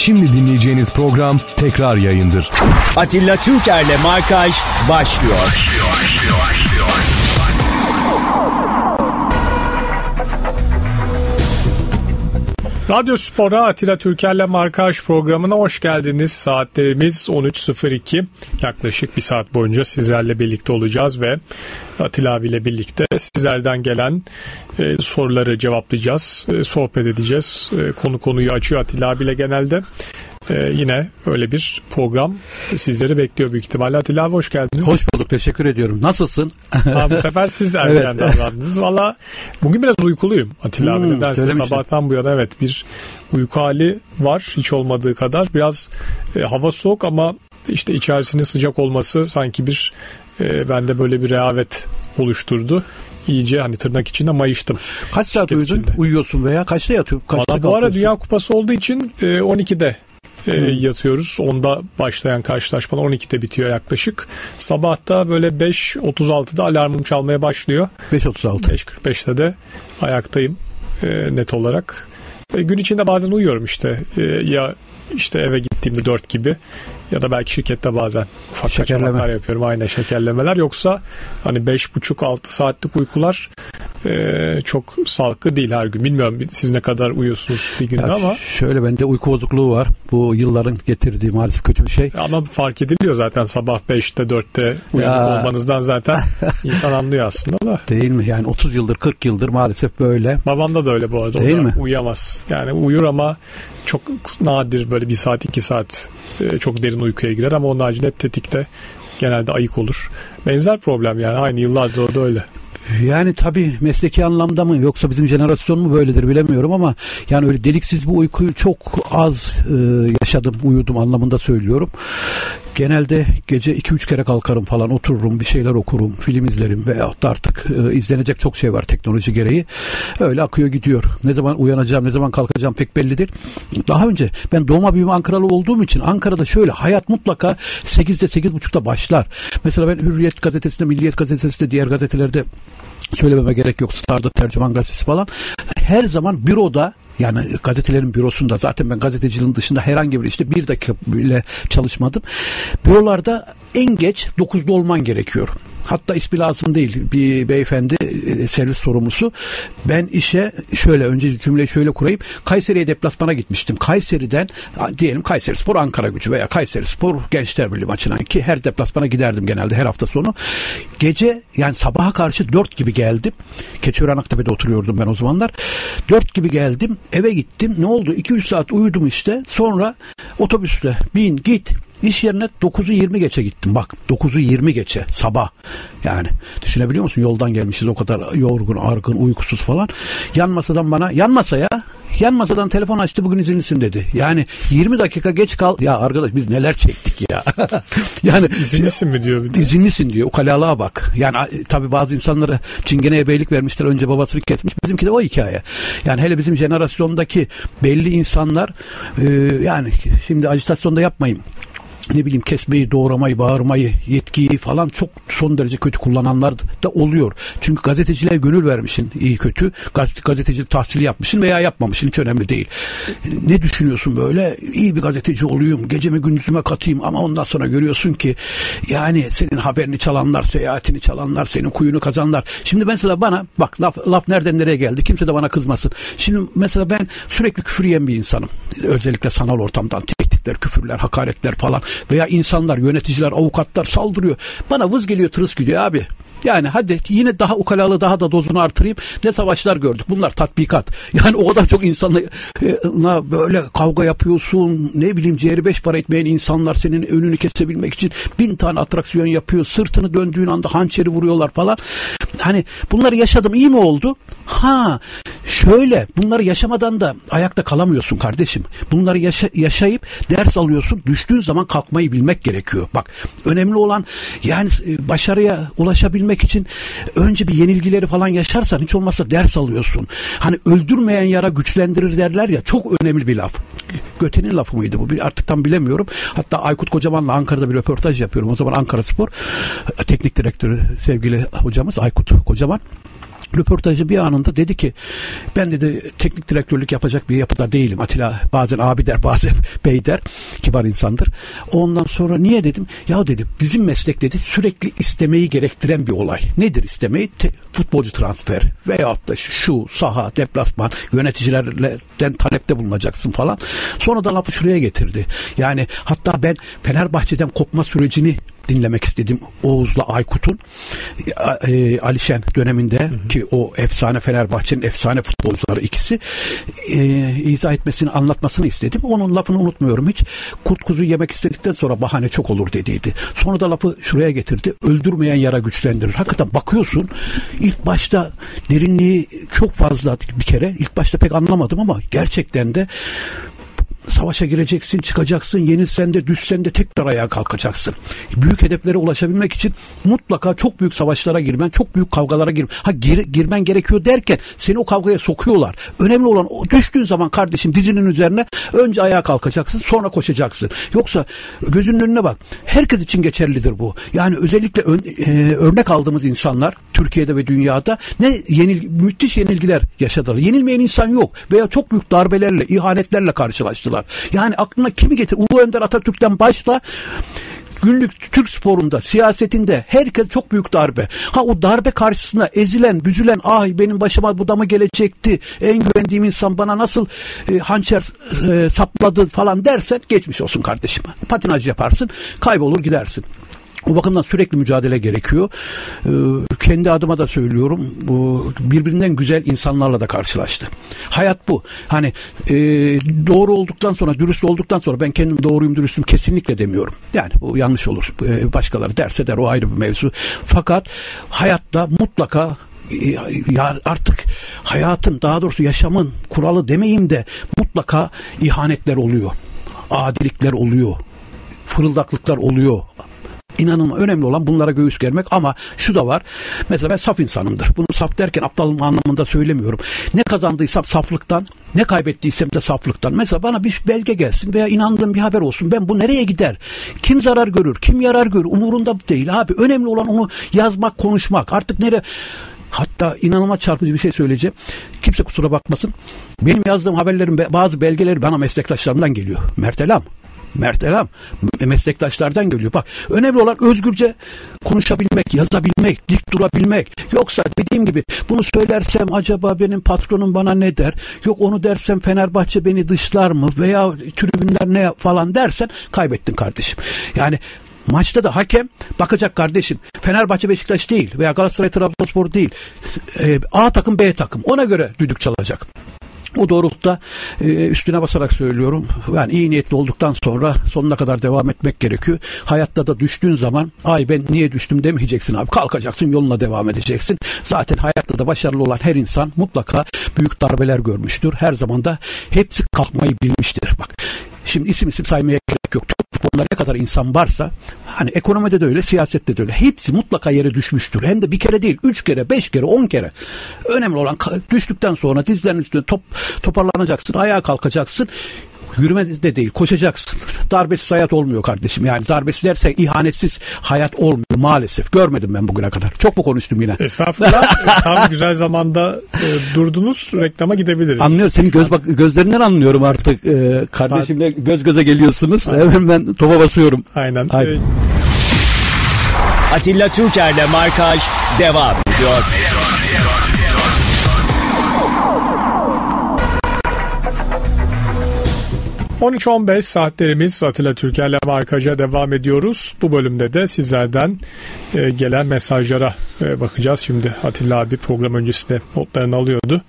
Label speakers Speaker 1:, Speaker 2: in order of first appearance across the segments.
Speaker 1: Şimdi dinleyeceğiniz program tekrar yayındır.
Speaker 2: Atilla Türker'le Markaj başlıyor.
Speaker 3: Radyo Spor'a Atilla Türker'le Markaj programına hoş geldiniz. Saatlerimiz 13.02. Yaklaşık bir saat boyunca sizlerle birlikte olacağız ve Atilla abiyle birlikte sizlerden gelen e, soruları cevaplayacağız, e, sohbet edeceğiz. E, konu konuyu açıyor Atilla abiyle genelde. Ee, yine öyle bir program sizleri bekliyor büyük ihtimalle. Atilla abi hoş geldiniz.
Speaker 4: Hoş bulduk teşekkür ediyorum. Nasılsın?
Speaker 3: Abi bu sefer siz erken evet. davrandınız. Valla bugün biraz uykuluyum Atilla hmm, abi. Nedense sabahtan bu yana evet bir uyku hali var hiç olmadığı kadar. Biraz e, hava soğuk ama işte içerisinin sıcak olması sanki bir e, bende böyle bir rehavet oluşturdu iyice hani tırnak içinde mayıştım.
Speaker 4: Kaç saat uyudun? Içinde. Uyuyorsun veya kaçta yatıyorsun? Kaçta
Speaker 3: Valla bu ara Dünya Kupası olduğu için e, 12'de e, yatıyoruz. Onda başlayan karşılaşmalar 12'de bitiyor yaklaşık. Sabahta böyle 5.36'da alarmım çalmaya başlıyor.
Speaker 4: 5.36.
Speaker 3: 5.45'te de ayaktayım e, net olarak. E, gün içinde bazen uyuyorum işte. E, ya işte eve gittiğimde 4 gibi ya da belki şirkette bazen ufak kaçamaklar yapıyorum aynen şekerlemeler yoksa hani 5,5-6 saatlik uykular e, çok sağlıklı değil her gün. Bilmiyorum siz ne kadar uyuyorsunuz bir günde ya ama.
Speaker 4: Şöyle bende uyku bozukluğu var. Bu yılların getirdiği maalesef kötü bir şey.
Speaker 3: Ama fark ediliyor zaten sabah 5'te 4'te uyanık ya. olmanızdan zaten insan anlıyor aslında da.
Speaker 4: Değil mi? Yani 30 yıldır 40 yıldır maalesef böyle.
Speaker 3: Babam da öyle bu arada. Değil mi? Uyuyamaz. Yani uyur ama çok nadir böyle bir saat iki saat çok derin uykuya girer ama onun haricinde hep tetikte genelde ayık olur. Benzer problem yani aynı yıllardır o da öyle.
Speaker 4: Yani tabii mesleki anlamda mı yoksa bizim jenerasyon mu böyledir bilemiyorum ama yani öyle deliksiz bir uykuyu çok az e, yaşadım, uyudum anlamında söylüyorum. Genelde gece 2-3 kere kalkarım falan otururum bir şeyler okurum film izlerim veya artık e, izlenecek çok şey var teknoloji gereği. Öyle akıyor gidiyor. Ne zaman uyanacağım ne zaman kalkacağım pek bellidir. Daha önce ben doğma büyüme Ankaralı olduğum için Ankara'da şöyle hayat mutlaka 8'de 8.30'da başlar. Mesela ben Hürriyet gazetesinde Milliyet gazetesinde diğer gazetelerde söylememe gerek yok. Star'da tercüman gazetesi falan. Her zaman büroda yani gazetelerin bürosunda zaten ben gazeteciliğin dışında herhangi bir işte bir dakika bile çalışmadım. Bürolarda en geç 9'da olman gerekiyor. Hatta ismi lazım değil bir beyefendi e, servis sorumlusu. Ben işe şöyle önce cümleyi şöyle kurayım. Kayseri'ye deplasmana gitmiştim. Kayseri'den diyelim Kayseri Spor Ankara gücü veya Kayseri Spor Gençler Birliği maçına ki her deplasmana giderdim genelde her hafta sonu. Gece yani sabaha karşı 4 gibi geldim. Keçiören Aktepe'de oturuyordum ben o zamanlar. 4 gibi geldim eve gittim. Ne oldu? 2-3 saat uyudum işte. Sonra otobüsle bin git İş yerine 9'u 20 geçe gittim. Bak 9'u 20 geçe sabah. Yani düşünebiliyor musun? Yoldan gelmişiz o kadar yorgun, argın, uykusuz falan. Yan masadan bana yan masaya yan masadan telefon açtı bugün izinlisin dedi. Yani 20 dakika geç kal. Ya arkadaş biz neler çektik ya.
Speaker 3: yani izinlisin mi diyor bir
Speaker 4: de? İzinlisin diyor. Ukalalığa bak. Yani tabi bazı insanlara çingeneye beylik vermişler. Önce babasını kesmiş. Bizimki de o hikaye. Yani hele bizim jenerasyondaki belli insanlar e, yani şimdi ajitasyonda yapmayayım ne bileyim kesmeyi, doğramayı, bağırmayı, yetkiyi falan çok son derece kötü kullananlar da oluyor. Çünkü gazeteciliğe gönül vermişsin iyi kötü. Gazete, gazetecilik tahsili yapmışsın veya yapmamışsın hiç önemli değil. Ne düşünüyorsun böyle? İyi bir gazeteci olayım, gecemi gündüzüme katayım ama ondan sonra görüyorsun ki yani senin haberini çalanlar, seyahatini çalanlar, senin kuyunu kazanlar. Şimdi mesela bana bak laf, laf nereden nereye geldi kimse de bana kızmasın. Şimdi mesela ben sürekli küfür yiyen bir insanım. Özellikle sanal ortamdan tehditler, küfürler, hakaretler falan veya insanlar, yöneticiler, avukatlar saldırıyor. Bana vız geliyor, tırıs gidiyor abi. Yani hadi yine daha ukalalı daha da dozunu artırayım. Ne savaşlar gördük. Bunlar tatbikat. Yani o kadar çok insanla böyle kavga yapıyorsun. Ne bileyim ciğeri beş para etmeyen insanlar senin önünü kesebilmek için bin tane atraksiyon yapıyor. Sırtını döndüğün anda hançeri vuruyorlar falan. Hani bunları yaşadım iyi mi oldu? Ha şöyle bunları yaşamadan da ayakta kalamıyorsun kardeşim. Bunları yaşa, yaşayıp ders alıyorsun. Düştüğün zaman kalkmayı bilmek gerekiyor. Bak önemli olan yani e, başarıya ulaşabilmek için önce bir yenilgileri falan yaşarsan hiç olmazsa ders alıyorsun. Hani öldürmeyen yara güçlendirir derler ya çok önemli bir laf. Göte'nin lafı mıydı bu? Artık tam bilemiyorum. Hatta Aykut Kocaman'la Ankara'da bir röportaj yapıyorum. O zaman Ankara Spor teknik direktörü sevgili hocamız Aykut Kocaman röportajı bir anında dedi ki ben dedi teknik direktörlük yapacak bir yapıda değilim. Atilla bazen abi der bazen bey der kibar insandır. Ondan sonra niye dedim ya dedi bizim meslek dedi sürekli istemeyi gerektiren bir olay. Nedir istemeyi? Te- futbolcu transfer veyahut da şu saha deplasman yöneticilerden talepte bulunacaksın falan. Sonra da lafı şuraya getirdi. Yani hatta ben Fenerbahçe'den kopma sürecini dinlemek istedim Oğuz'la Aykut'un e, Alişen döneminde hı hı. ki o efsane Fenerbahçe'nin efsane futbolcuları ikisi e, izah etmesini anlatmasını istedim. Onun lafını unutmuyorum hiç. Kurt kuzu yemek istedikten sonra bahane çok olur dediydi. Sonra da lafı şuraya getirdi. Öldürmeyen yara güçlendirir. Hakikaten bakıyorsun ilk başta derinliği çok fazla bir kere. ilk başta pek anlamadım ama gerçekten de savaşa gireceksin, çıkacaksın, yenilsen de düşsen de tekrar ayağa kalkacaksın. Büyük hedeflere ulaşabilmek için mutlaka çok büyük savaşlara girmen, çok büyük kavgalara girmen. Ha gir, girmen gerekiyor derken seni o kavgaya sokuyorlar. Önemli olan o düştüğün zaman kardeşim dizinin üzerine önce ayağa kalkacaksın, sonra koşacaksın. Yoksa gözünün önüne bak. Herkes için geçerlidir bu. Yani özellikle ön, e, örnek aldığımız insanlar Türkiye'de ve dünyada ne yenil, müthiş yenilgiler yaşadılar. Yenilmeyen insan yok veya çok büyük darbelerle, ihanetlerle karşılaştılar var. Yani aklına kimi getir? Ulu Önder Atatürk'ten başla günlük Türk sporunda, siyasetinde herkes çok büyük darbe. Ha o darbe karşısında ezilen, büzülen, ay benim başıma bu da mı gelecekti? En güvendiğim insan bana nasıl e, hançer e, sapladı falan dersen geçmiş olsun kardeşim. Patinaj yaparsın, kaybolur gidersin. O bakımdan sürekli mücadele gerekiyor. Ee, kendi adıma da söylüyorum. Bu birbirinden güzel insanlarla da karşılaştı. Hayat bu. Hani e, doğru olduktan sonra, dürüst olduktan sonra ben kendim doğruyum, dürüstüm kesinlikle demiyorum. Yani bu yanlış olur. E, başkaları derse der o ayrı bir mevzu. Fakat hayatta mutlaka e, ya artık hayatın daha doğrusu yaşamın kuralı demeyeyim de mutlaka ihanetler oluyor. Adilikler oluyor. Fırıldaklıklar oluyor İnanın önemli olan bunlara göğüs germek ama şu da var. Mesela ben saf insanımdır. Bunu saf derken aptalım anlamında söylemiyorum. Ne kazandıysam saflıktan, ne kaybettiysem de saflıktan. Mesela bana bir belge gelsin veya inandığım bir haber olsun. Ben bu nereye gider? Kim zarar görür? Kim yarar görür? Umurunda değil abi. Önemli olan onu yazmak, konuşmak. Artık nereye Hatta inanılmaz çarpıcı bir şey söyleyeceğim. Kimse kusura bakmasın. Benim yazdığım haberlerin bazı belgeleri bana meslektaşlarımdan geliyor. Mertelam Mert Elam meslektaşlardan geliyor. Bak önemli olan özgürce konuşabilmek, yazabilmek, dik durabilmek. Yoksa dediğim gibi bunu söylersem acaba benim patronum bana ne der? Yok onu dersem Fenerbahçe beni dışlar mı? Veya tribünler ne falan dersen kaybettin kardeşim. Yani Maçta da hakem bakacak kardeşim. Fenerbahçe Beşiktaş değil veya Galatasaray Trabzonspor değil. E, A takım B takım. Ona göre düdük çalacak. O doğrultuda e, üstüne basarak söylüyorum. Yani iyi niyetli olduktan sonra sonuna kadar devam etmek gerekiyor. Hayatta da düştüğün zaman ay ben niye düştüm demeyeceksin abi. Kalkacaksın yoluna devam edeceksin. Zaten hayatta da başarılı olan her insan mutlaka büyük darbeler görmüştür. Her zaman da hepsi kalkmayı bilmiştir. Bak şimdi isim isim saymaya gerek yok futbolda ne kadar insan varsa hani ekonomide de öyle siyasette de öyle hepsi mutlaka yere düşmüştür. Hem de bir kere değil üç kere beş kere on kere. Önemli olan düştükten sonra dizlerin üstüne top, toparlanacaksın ayağa kalkacaksın Yürüme de değil koşacaksın. Darbesiz hayat olmuyor kardeşim. Yani darbesiz dersen ihanetsiz hayat olmuyor maalesef. Görmedim ben bugüne kadar. Çok mu konuştum yine?
Speaker 3: Estağfurullah. Tam güzel zamanda e, durdunuz. Reklama gidebiliriz.
Speaker 4: Anlıyorum. Senin göz bak gözlerinden anlıyorum artık. E, kardeşimle göz göze geliyorsunuz. Hemen ben topa basıyorum.
Speaker 3: Aynen.
Speaker 4: Haydi.
Speaker 2: Atilla Türker'le Markaj devam ediyor.
Speaker 3: 13-15 saatlerimiz Atilla Türker'le markaja devam ediyoruz. Bu bölümde de sizlerden e, gelen mesajlara e, bakacağız. Şimdi Atilla abi program öncesinde notlarını alıyordu.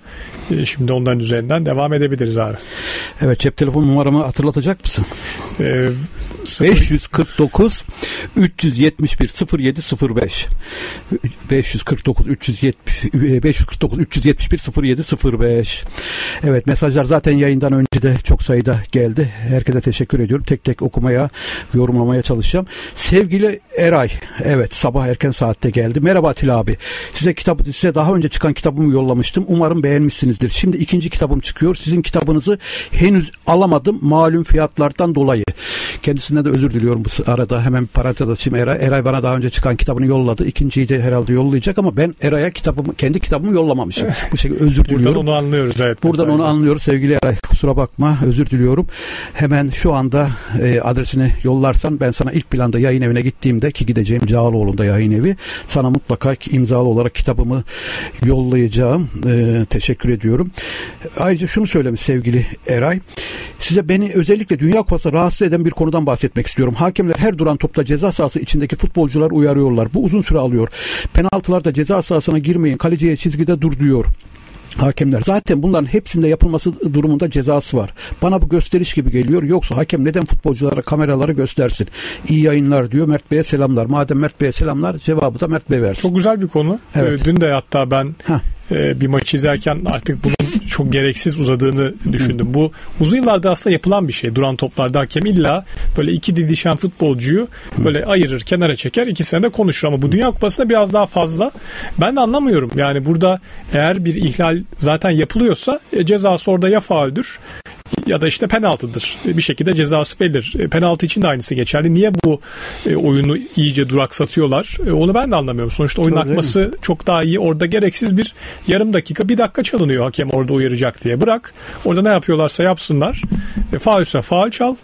Speaker 3: E, şimdi onların üzerinden devam edebiliriz abi.
Speaker 4: Evet cep telefon numaramı hatırlatacak mısın?
Speaker 3: E,
Speaker 4: 549 371 0705 549 370 549 371 0705 Evet mesajlar zaten yayından önce de çok sayıda geldi. Herkese teşekkür ediyorum. Tek tek okumaya, yorumlamaya çalışacağım. Sevgili Eray, evet sabah erken saatte geldi. Merhaba Atilla abi. Size kitap size daha önce çıkan kitabımı yollamıştım. Umarım beğenmişsinizdir. Şimdi ikinci kitabım çıkıyor. Sizin kitabınızı henüz alamadım malum fiyatlardan dolayı. Kendisinden de özür diliyorum bu arada. Hemen parantez açayım. Eray, Eray bana daha önce çıkan kitabını yolladı. İkinciyi de herhalde yollayacak ama ben Eray'a kitabımı, kendi kitabımı yollamamışım. Bu şekilde özür
Speaker 3: Buradan
Speaker 4: diliyorum.
Speaker 3: onu anlıyoruz evet.
Speaker 4: Buradan
Speaker 3: mesela.
Speaker 4: onu anlıyoruz sevgili Eray. Kusura bakma özür diliyorum. Hemen şu anda e, adresini yollarsan ben sana ilk planda yayın evine gittiğimde ki gideceğim Cağaloğlu'nda yayın evi sana mutlaka imzalı olarak kitabımı yollayacağım. E, teşekkür ediyorum. Ayrıca şunu söylemiş sevgili Eray. Size beni özellikle Dünya Kupası rahatsız eden bir konudan bahsetmek istiyorum. Hakemler her duran topta ceza sahası içindeki futbolcular uyarıyorlar. Bu uzun süre alıyor. Penaltılarda ceza sahasına girmeyin. Kaleciye çizgide dur diyor hakemler. Zaten bunların hepsinde yapılması durumunda cezası var. Bana bu gösteriş gibi geliyor. Yoksa hakem neden futbolculara kameraları göstersin? İyi yayınlar diyor. Mert Bey'e selamlar. Madem Mert Bey'e selamlar cevabı da Mert Bey versin.
Speaker 3: Çok güzel bir konu.
Speaker 4: Evet.
Speaker 3: Ee, Dün de hatta ben
Speaker 4: Heh.
Speaker 3: e, bir maç izlerken artık bunun çok gereksiz uzadığını düşündüm. Bu uzun yıllarda aslında yapılan bir şey. Duran toplarda hakem illa böyle iki didişen futbolcuyu böyle ayırır, kenara çeker, ikisine de konuşur ama bu Dünya Kupası'nda biraz daha fazla. Ben de anlamıyorum. Yani burada eğer bir ihlal zaten yapılıyorsa e, cezası orada ya fauldür ya da işte penaltıdır. E, Bir şekilde cezası bellidir. E, Penaltı için de aynısı geçerli. Niye bu e, oyunu iyice duraksatıyorlar? Onu ben de anlamıyorum. Sonuçta oyun
Speaker 4: Doğru,
Speaker 3: akması çok daha iyi. Orada gereksiz bir yarım dakika, bir dakika çalınıyor hakem orada uyaracak diye. Bırak. Orada ne yapıyorlarsa yapsınlar. E, faulse faul çal.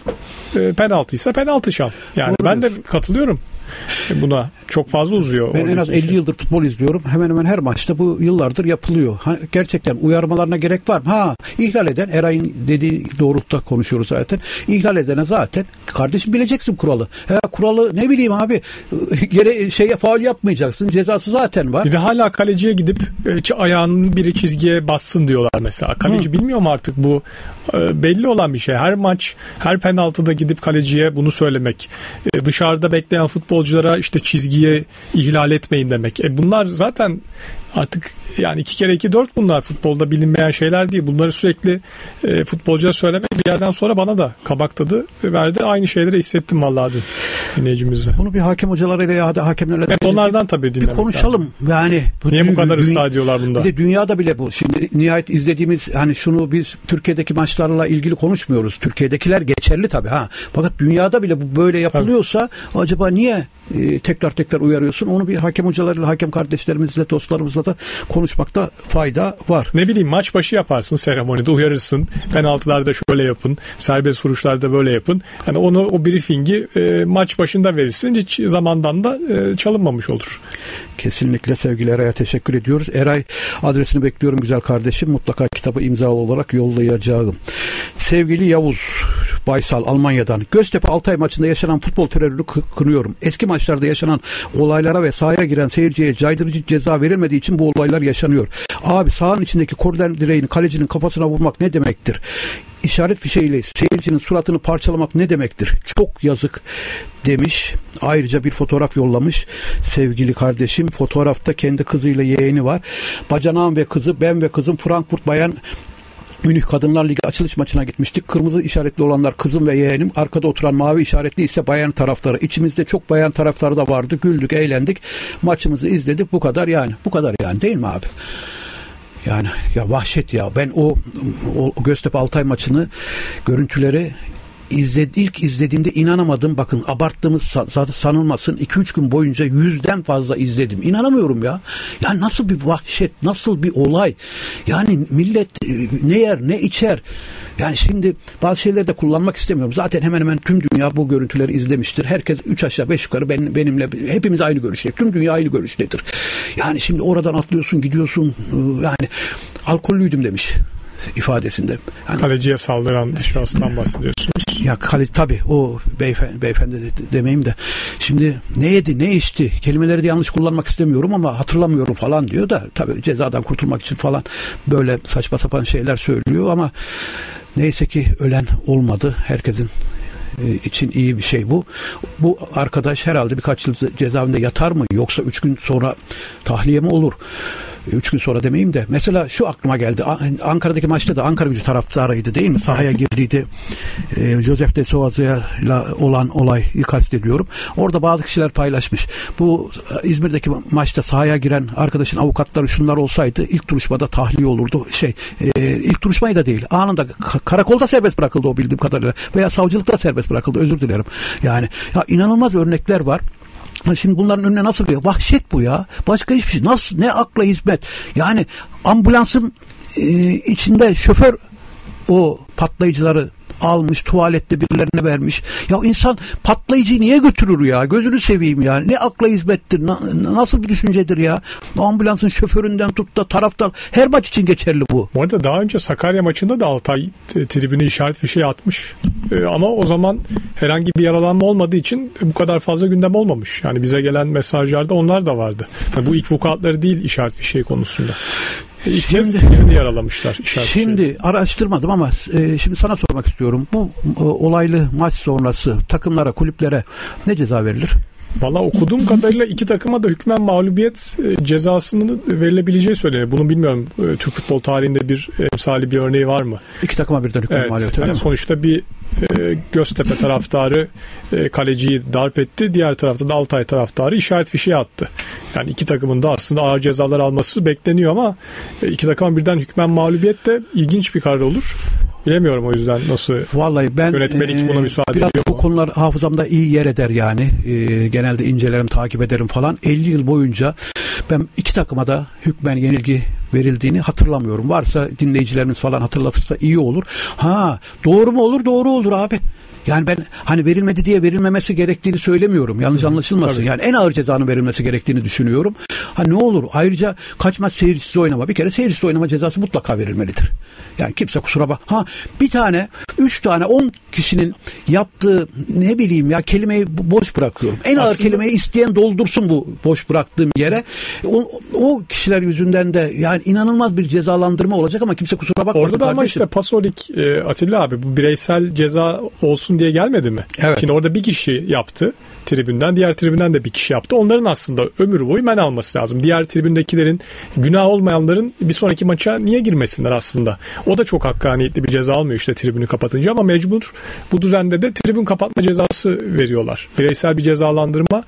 Speaker 3: Penaltıysa penaltı çal. Yani
Speaker 4: Doğru
Speaker 3: ben de katılıyorum buna. Çok fazla uzuyor.
Speaker 4: Ben en az
Speaker 3: oradaki
Speaker 4: 50
Speaker 3: şey.
Speaker 4: yıldır futbol izliyorum. Hemen hemen her maçta bu yıllardır yapılıyor. Ha, gerçekten uyarmalarına gerek var mı? Ha, ihlal eden Eray'ın dediği doğrultuda konuşuyoruz zaten. İhlal edene zaten kardeşim bileceksin kuralı. Ha, kuralı ne bileyim abi gere şeye faul yapmayacaksın. Cezası zaten var.
Speaker 3: Bir de hala kaleciye gidip e, ayağının biri çizgiye bassın diyorlar mesela. Kaleci bilmiyor mu artık bu e, belli olan bir şey. Her maç, her penaltıda gidip kaleciye bunu söylemek. E, dışarıda bekleyen futbolculara işte çizgiye ihlal etmeyin demek. E, bunlar zaten artık yani iki kere iki dört bunlar futbolda bilinmeyen şeyler değil. Bunları sürekli e, futbolcuya söylemek bir yerden sonra bana da kabak tadı verdi. Aynı şeyleri hissettim vallahi dün dinleyicimizle.
Speaker 4: Bunu bir hakem hocalarıyla ya da hakemlerle
Speaker 3: Hep onlardan tabii
Speaker 4: bir konuşalım. Yani
Speaker 3: Niye bu kadar ısrar ediyorlar bunda?
Speaker 4: Bir de dünyada bile bu. Şimdi nihayet izlediğimiz hani şunu biz Türkiye'deki maçlarla ilgili konuşmuyoruz. Türkiye'dekiler geçerli tabii ha. Fakat dünyada bile bu böyle yapılıyorsa acaba niye e, tekrar tekrar uyarıyorsun? Onu bir hakem hocalarıyla, hakem kardeşlerimizle, dostlarımızla da konuşmakta fayda var.
Speaker 3: Ne bileyim maç başı yaparsın seremonide uyarırsın. Penaltılarda şöyle yapın. Serbest vuruşlarda böyle yapın. Yani onu o briefingi e, maç başında verirsin. Hiç zamandan da e, çalınmamış olur.
Speaker 4: Kesinlikle sevgili Eray'a teşekkür ediyoruz. Eray adresini bekliyorum güzel kardeşim. Mutlaka kitabı imzalı olarak yollayacağım. Sevgili Yavuz Baysal Almanya'dan. Göztepe Altay maçında yaşanan futbol terörünü kı- kınıyorum. Eski maçlarda yaşanan olaylara ve sahaya giren seyirciye caydırıcı ceza verilmediği için bu olaylar yaşanıyor. Abi sahanın içindeki korner direğini kalecinin kafasına vurmak ne demektir? İşaret fişeğiyle seyircinin suratını parçalamak ne demektir? Çok yazık demiş. Ayrıca bir fotoğraf yollamış sevgili kardeşim. Fotoğrafta kendi kızıyla yeğeni var. Bacanağım ve kızı ben ve kızım Frankfurt Bayan Münih Kadınlar Ligi açılış maçına gitmiştik. Kırmızı işaretli olanlar kızım ve yeğenim. Arkada oturan mavi işaretli ise bayan taraftarı. İçimizde çok bayan taraftarı da vardı. Güldük, eğlendik. Maçımızı izledik. Bu kadar yani. Bu kadar yani değil mi abi? Yani ya vahşet ya. Ben o, o Göztepe Altay maçını görüntüleri izled, ilk izlediğimde inanamadım. Bakın abarttığımız sa- sa- sanılmasın. 2-3 gün boyunca yüzden fazla izledim. İnanamıyorum ya. Ya nasıl bir vahşet, nasıl bir olay. Yani millet e, ne yer ne içer. Yani şimdi bazı şeyleri de kullanmak istemiyorum. Zaten hemen hemen tüm dünya bu görüntüleri izlemiştir. Herkes 3 aşağı 5 yukarı ben, benimle hepimiz aynı görüşte. Tüm dünya aynı görüştedir. Yani şimdi oradan atlıyorsun gidiyorsun e, yani alkollüydüm demiş ifadesinde. Yani
Speaker 3: Kaleciye saldıran şahıstan bahsediyorsunuz.
Speaker 4: ya kale tabi o beyefendi, beyefendi de, demeyeyim de şimdi ne yedi ne içti kelimeleri de yanlış kullanmak istemiyorum ama hatırlamıyorum falan diyor da tabi cezadan kurtulmak için falan böyle saçma sapan şeyler söylüyor ama neyse ki ölen olmadı herkesin e, için iyi bir şey bu. Bu arkadaş herhalde birkaç yıl cezaevinde yatar mı yoksa üç gün sonra tahliye mi olur? Üç gün sonra demeyeyim de. Mesela şu aklıma geldi. Ankara'daki maçta da Ankara gücü taraftarıydı değil mi? Sahaya girdiydi. E, Joseph de Souza'yla olan olayı kastediyorum. Orada bazı kişiler paylaşmış. Bu e, İzmir'deki maçta sahaya giren arkadaşın avukatları şunlar olsaydı ilk duruşmada tahliye olurdu. Şey e, ilk duruşmayı da değil. Anında karakolda serbest bırakıldı o bildiğim kadarıyla. Veya savcılıkta serbest bırakıldı. Özür dilerim. Yani ya inanılmaz örnekler var. Şimdi bunların önüne nasıl bir vahşet bu ya. Başka hiçbir şey. Nasıl ne akla hizmet. Yani ambulansın e, içinde şoför o patlayıcıları almış tuvalette birilerine vermiş. Ya insan patlayıcıyı niye götürür ya? Gözünü seveyim ya. Ne akla hizmettir? Na, nasıl bir düşüncedir ya? Ambulansın şoföründen tut da taraftar her maç için geçerli bu.
Speaker 3: Bu arada daha önce Sakarya maçında da Altay tribüne işaret fişeği atmış. Ee, ama o zaman herhangi bir yaralanma olmadığı için bu kadar fazla gündem olmamış. Yani bize gelen mesajlarda onlar da vardı. Yani bu ilk vukuatları değil işaret fişeği konusunda. Şimdi, kez yaralamışlar.
Speaker 4: Şimdi şey. araştırmadım ama e, şimdi sana sormak istiyorum. Bu e, olaylı maç sonrası takımlara, kulüplere ne ceza verilir?
Speaker 3: Valla okuduğum kadarıyla iki takıma da hükmen mağlubiyet e, cezasının verilebileceği söyleniyor. Bunu bilmiyorum. E, Türk futbol tarihinde bir emsali bir örneği var mı?
Speaker 4: İki takıma birden hükmen evet, mağlubiyet
Speaker 3: yani Sonuçta bir e, Göztepe taraftarı e, kaleciyi darp etti. Diğer tarafta da Altay taraftarı işaret fişeği attı. Yani iki takımın da aslında ağır cezalar alması bekleniyor ama e, iki takım birden hükmen mağlubiyet de ilginç bir karar olur. Bilemiyorum o yüzden nasıl
Speaker 4: Vallahi ben yönetmelik e, buna müsaade biraz ediyor bu mu? konular hafızamda iyi yer eder yani. E, genelde incelerim, takip ederim falan. 50 yıl boyunca ben iki takıma da hükmen yenilgi verildiğini hatırlamıyorum. Varsa dinleyicilerimiz falan hatırlatırsa iyi olur. Ha doğru mu olur? Doğru olur abi. Yani ben hani verilmedi diye verilmemesi gerektiğini söylemiyorum. Yanlış anlaşılmasın. Tabii. Yani en ağır cezanın verilmesi gerektiğini düşünüyorum. Ha ne olur? Ayrıca kaçma seyircisiz oynama. Bir kere seyircisiz oynama cezası mutlaka verilmelidir. Yani kimse kusura bak. Ha bir tane, üç tane, on kişinin yaptığı ne bileyim ya kelimeyi boş bırakıyorum. En Aslında... ağır kelimeyi isteyen doldursun bu boş bıraktığım yere. O, o kişiler yüzünden de yani inanılmaz bir cezalandırma olacak ama kimse kusura bakmasın
Speaker 3: Orada da kardeşim. ama işte Pasolik e, Atilla abi bu bireysel ceza olsun diye gelmedi mi? Evet. Şimdi orada bir kişi yaptı tribünden, diğer tribünden de bir kişi yaptı. Onların aslında ömür boyu men alması lazım. Diğer tribündekilerin günah olmayanların bir sonraki maça niye girmesinler aslında? O da çok hakkaniyetli bir ceza almıyor işte tribünü kapatınca ama mecbur bu düzende de tribün kapatma cezası veriyorlar. Bireysel bir cezalandırma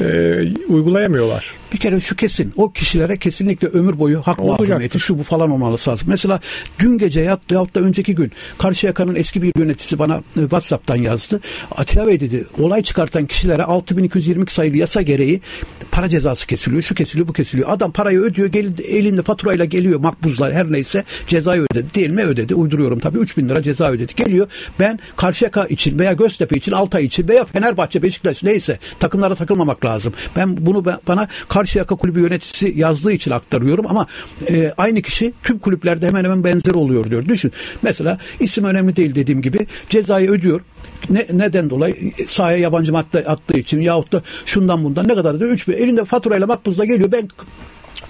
Speaker 3: e, uygulayamıyorlar.
Speaker 4: Bir kere şu kesin. O kişilere kesinlikle ömür boyu hak mahrumiyeti şu bu falan olmalı lazım. Mesela dün gece yahut, da önceki gün Karşıyaka'nın eski bir yöneticisi bana e, WhatsApp'tan yazdı. Atilla Bey dedi olay çıkartan kişilere 6222 sayılı yasa gereği para cezası kesiliyor. Şu kesiliyor bu kesiliyor. Adam parayı ödüyor. Gel, elinde faturayla geliyor makbuzlar her neyse cezayı ödedi. Değil mi ödedi. Uyduruyorum tabii 3000 lira ceza ödedi. Geliyor ben Karşıyaka için veya Göztepe için Altay için veya Fenerbahçe Beşiktaş neyse takımlara takılmamak lazım. Ben bunu bana Karşıyaka Kulübü yöneticisi yazdığı için aktarıyorum ama e, aynı kişi tüm kulüplerde hemen hemen benzer oluyor diyor. Düşün. Mesela isim önemli değil dediğim gibi cezayı ödüyor. Ne, neden dolayı? Sahaya yabancı madde attığı için yahut da şundan bundan ne kadar diyor? 3 elinde faturayla makbuzla geliyor. Ben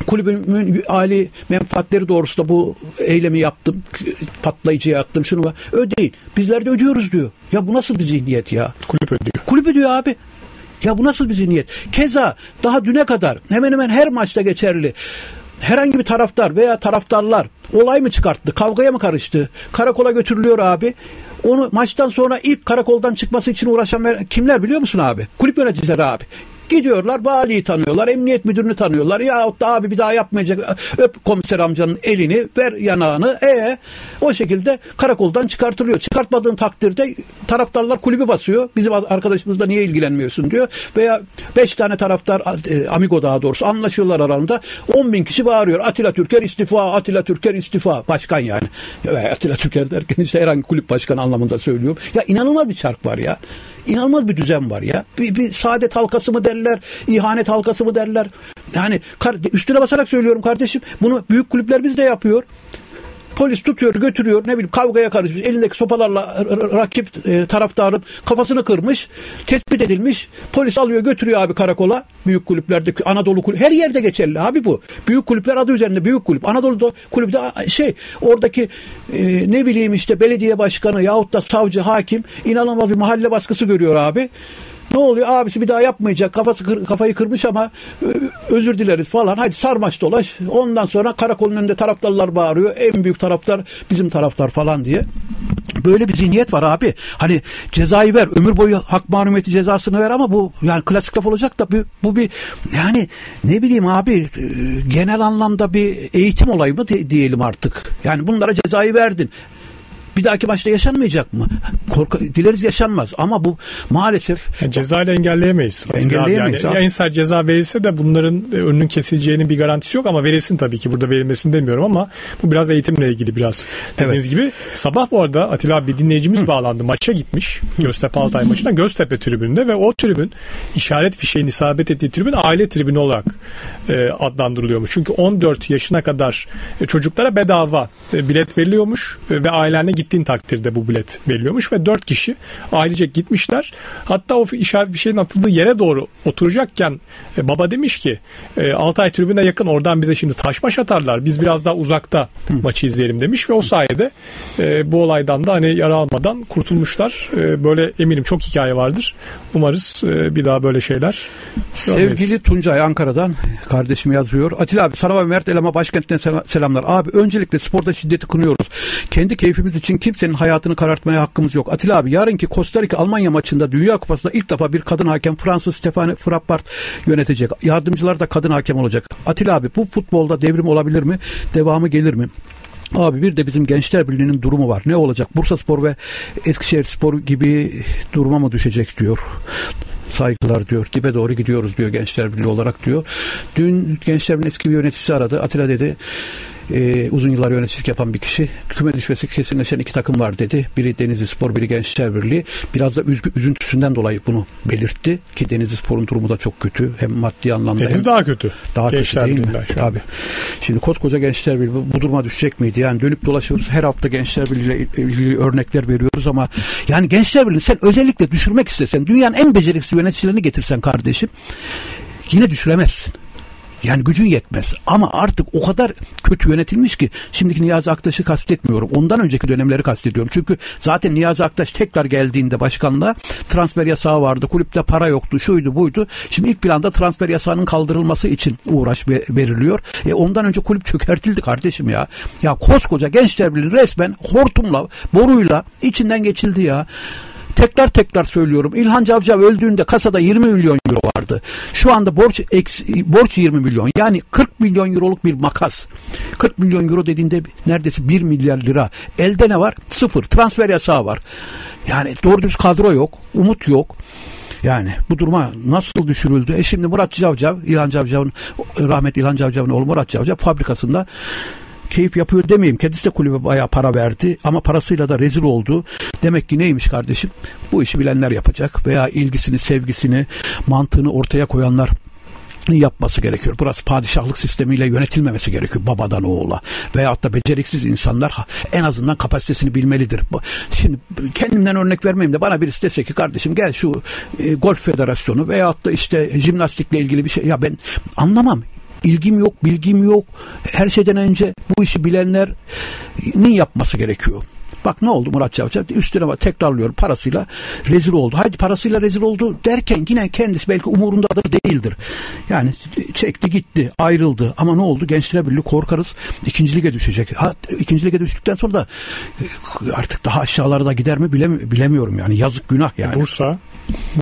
Speaker 4: kulübümün ali menfaatleri doğrusunda bu eylemi yaptım. Patlayıcı yaptım şunu var. Ödeyin. Bizler de ödüyoruz diyor. Ya bu nasıl bir zihniyet ya?
Speaker 3: Kulüp ödüyor.
Speaker 4: Kulüp ödüyor abi. Ya bu nasıl bir zihniyet? Keza daha düne kadar hemen hemen her maçta geçerli herhangi bir taraftar veya taraftarlar olay mı çıkarttı, kavgaya mı karıştı? Karakola götürülüyor abi. Onu maçtan sonra ilk karakoldan çıkması için uğraşan kimler biliyor musun abi? Kulüp yöneticileri abi. Gidiyorlar valiyi tanıyorlar, emniyet müdürünü tanıyorlar. Ya da abi bir daha yapmayacak. Öp komiser amcanın elini, ver yanağını. E o şekilde karakoldan çıkartılıyor. Çıkartmadığın takdirde taraftarlar kulübü basıyor. Bizim arkadaşımızla niye ilgilenmiyorsun diyor. Veya beş tane taraftar, e, amigo daha doğrusu anlaşıyorlar arasında. 10 bin kişi bağırıyor. Atilla Türker istifa, Atilla Türker istifa. Başkan yani. Ya, Atilla Türker derken işte herhangi kulüp başkanı anlamında söylüyorum. Ya inanılmaz bir çark var ya. İnanılmaz bir düzen var ya. Bir, bir saadet halkası mı derler, ihanet halkası mı derler. Yani üstüne basarak söylüyorum kardeşim. Bunu büyük kulüplerimiz de yapıyor. Polis tutuyor götürüyor ne bileyim kavgaya karışmış elindeki sopalarla rakip e, taraftarın kafasını kırmış tespit edilmiş. Polis alıyor götürüyor abi karakola. Büyük kulüplerde Anadolu kulüp her yerde geçerli abi bu. Büyük kulüpler adı üzerinde büyük kulüp. Anadolu'da kulüpte şey oradaki e, ne bileyim işte belediye başkanı yahut da savcı hakim inanılmaz bir mahalle baskısı görüyor abi Ne oluyor? Abisi bir daha yapmayacak. Kafası kır, kafayı kırmış ama e, özür dileriz falan. Hadi sarmaş dolaş. Ondan sonra karakolun önünde taraftarlar bağırıyor. En büyük taraftar bizim taraftar falan diye. Böyle bir zihniyet var abi. Hani cezayı ver, ömür boyu hak mahrumiyeti cezasını ver ama bu yani klasik laf olacak da bu, bu bir yani ne bileyim abi e, genel anlamda bir eğitim olayı mı diyelim artık. Yani bunlara cezayı verdin bir dahaki maçta yaşanmayacak mı? Korku, dileriz yaşanmaz ama bu maalesef
Speaker 3: yani cezayla engelleyemeyiz.
Speaker 4: Engelleyemeyiz.
Speaker 3: Yani, ya insan ceza verilse de bunların önünün kesileceğinin bir garantisi yok ama verilsin tabii ki. Burada verilmesini demiyorum ama bu biraz eğitimle ilgili biraz. Dediğiniz evet. gibi sabah bu arada Atilla abi bir dinleyicimiz Hı. bağlandı. Maça gitmiş. Göztepe Altay maçına Göztepe tribünde ve o tribün işaret fişeğin isabet ettiği tribün aile tribünü olarak e, adlandırılıyormuş. Çünkü 14 yaşına kadar e, çocuklara bedava e, bilet veriliyormuş e, ve ailelerine gittiğin takdirde bu bilet veriliyormuş ve dört kişi ailecek gitmişler. Hatta o işaret bir şeyin atıldığı yere doğru oturacakken e, baba demiş ki e, Altay tribüne yakın oradan bize şimdi taş maş atarlar. Biz biraz daha uzakta maçı izleyelim demiş ve o sayede e, bu olaydan da hani yara almadan kurtulmuşlar. E, böyle eminim çok hikaye vardır. Umarız e, bir daha böyle şeyler.
Speaker 4: Sevgili Tuncay Ankara'dan kardeşim yazıyor. Atilla abi sana ve Mert Elama başkentinden selamlar. Abi öncelikle sporda şiddeti kınıyoruz. Kendi keyfimiz için için kimsenin hayatını karartmaya hakkımız yok. Atilla abi yarınki Costa Rica Almanya maçında Dünya Kupası'nda ilk defa bir kadın hakem Fransız Stefani Frappart yönetecek. Yardımcılar da kadın hakem olacak. Atilla abi bu futbolda devrim olabilir mi? Devamı gelir mi? Abi bir de bizim Gençler Birliği'nin durumu var. Ne olacak? Bursa Spor ve Eskişehir Spor gibi duruma mı düşecek diyor saygılar diyor. Dibe doğru gidiyoruz diyor Gençler Birliği olarak diyor. Dün Gençler Birliği eski bir yöneticisi aradı. Atilla dedi e, uzun yıllar yöneticilik yapan bir kişi küme düşmesi kesinleşen iki takım var dedi. Biri Denizli Spor, biri Gençler Birliği. Biraz da üzgü, üzüntüsünden dolayı bunu belirtti ki Denizli Spor'un durumu da çok kötü. Hem maddi anlamda
Speaker 3: Deniz
Speaker 4: hem
Speaker 3: daha kötü.
Speaker 4: Daha Gençler kötü değil mi? Tabii. Şimdi koskoca Gençler Birliği bu, bu duruma düşecek miydi? Yani dönüp dolaşıyoruz. Her hafta Gençler Birliği örnekler veriyoruz ama yani Gençler Birliği sen özellikle düşürmek istesen dünyanın en beceriksiz yöneticilerini getirsen kardeşim yine düşüremezsin. Yani gücün yetmez. Ama artık o kadar kötü yönetilmiş ki şimdiki Niyazi Aktaş'ı kastetmiyorum. Ondan önceki dönemleri kastediyorum. Çünkü zaten Niyazi Aktaş tekrar geldiğinde başkanlığa transfer yasağı vardı. Kulüpte para yoktu. Şuydu buydu. Şimdi ilk planda transfer yasağının kaldırılması için uğraş veriliyor. E ondan önce kulüp çökertildi kardeşim ya. Ya koskoca Gençler Birliği resmen hortumla, boruyla içinden geçildi ya. Tekrar tekrar söylüyorum. İlhan Cavcav öldüğünde kasada 20 milyon euro vardı. Şu anda borç eksi, borç 20 milyon. Yani 40 milyon euroluk bir makas. 40 milyon euro dediğinde neredeyse 1 milyar lira. Elde ne var? Sıfır. Transfer yasağı var. Yani doğru düz kadro yok. Umut yok. Yani bu duruma nasıl düşürüldü? E şimdi Murat Cavcav, İlhan Cavcav'ın rahmet İlhan Cavcav'ın oğlu Murat Cavcav fabrikasında keyif yapıyor demeyeyim. Kendisi de kulübe bayağı para verdi ama parasıyla da rezil oldu. Demek ki neymiş kardeşim? Bu işi bilenler yapacak veya ilgisini, sevgisini, mantığını ortaya koyanlar yapması gerekiyor. Burası padişahlık sistemiyle yönetilmemesi gerekiyor babadan oğula. Veyahut da beceriksiz insanlar en azından kapasitesini bilmelidir. Şimdi kendimden örnek vermeyeyim de bana birisi dese ki kardeşim gel şu e, golf federasyonu veyahut da işte jimnastikle ilgili bir şey ya ben anlamam ilgim yok, bilgim yok. Her şeyden önce bu işi bilenlerin yapması gerekiyor. Bak ne oldu Murat Çavuş'a? Üstüne bak tekrarlıyor parasıyla rezil oldu. Hadi parasıyla rezil oldu derken yine kendisi belki umurundadır değildir. Yani çekti gitti ayrıldı ama ne oldu? Gençler Birliği korkarız ikinci lige düşecek. Ha, ikinci lige düştükten sonra da e, artık daha aşağılara da gider mi bilemi bilemiyorum yani yazık günah yani.
Speaker 3: Bursa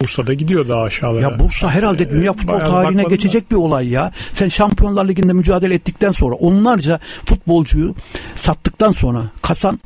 Speaker 3: Bursa'da gidiyor daha aşağılara.
Speaker 4: Ya Bursa herhalde dünya futbol Bayağı tarihine geçecek da. bir olay ya. Sen Şampiyonlar Ligi'nde mücadele ettikten sonra onlarca futbolcuyu sattıktan sonra kasan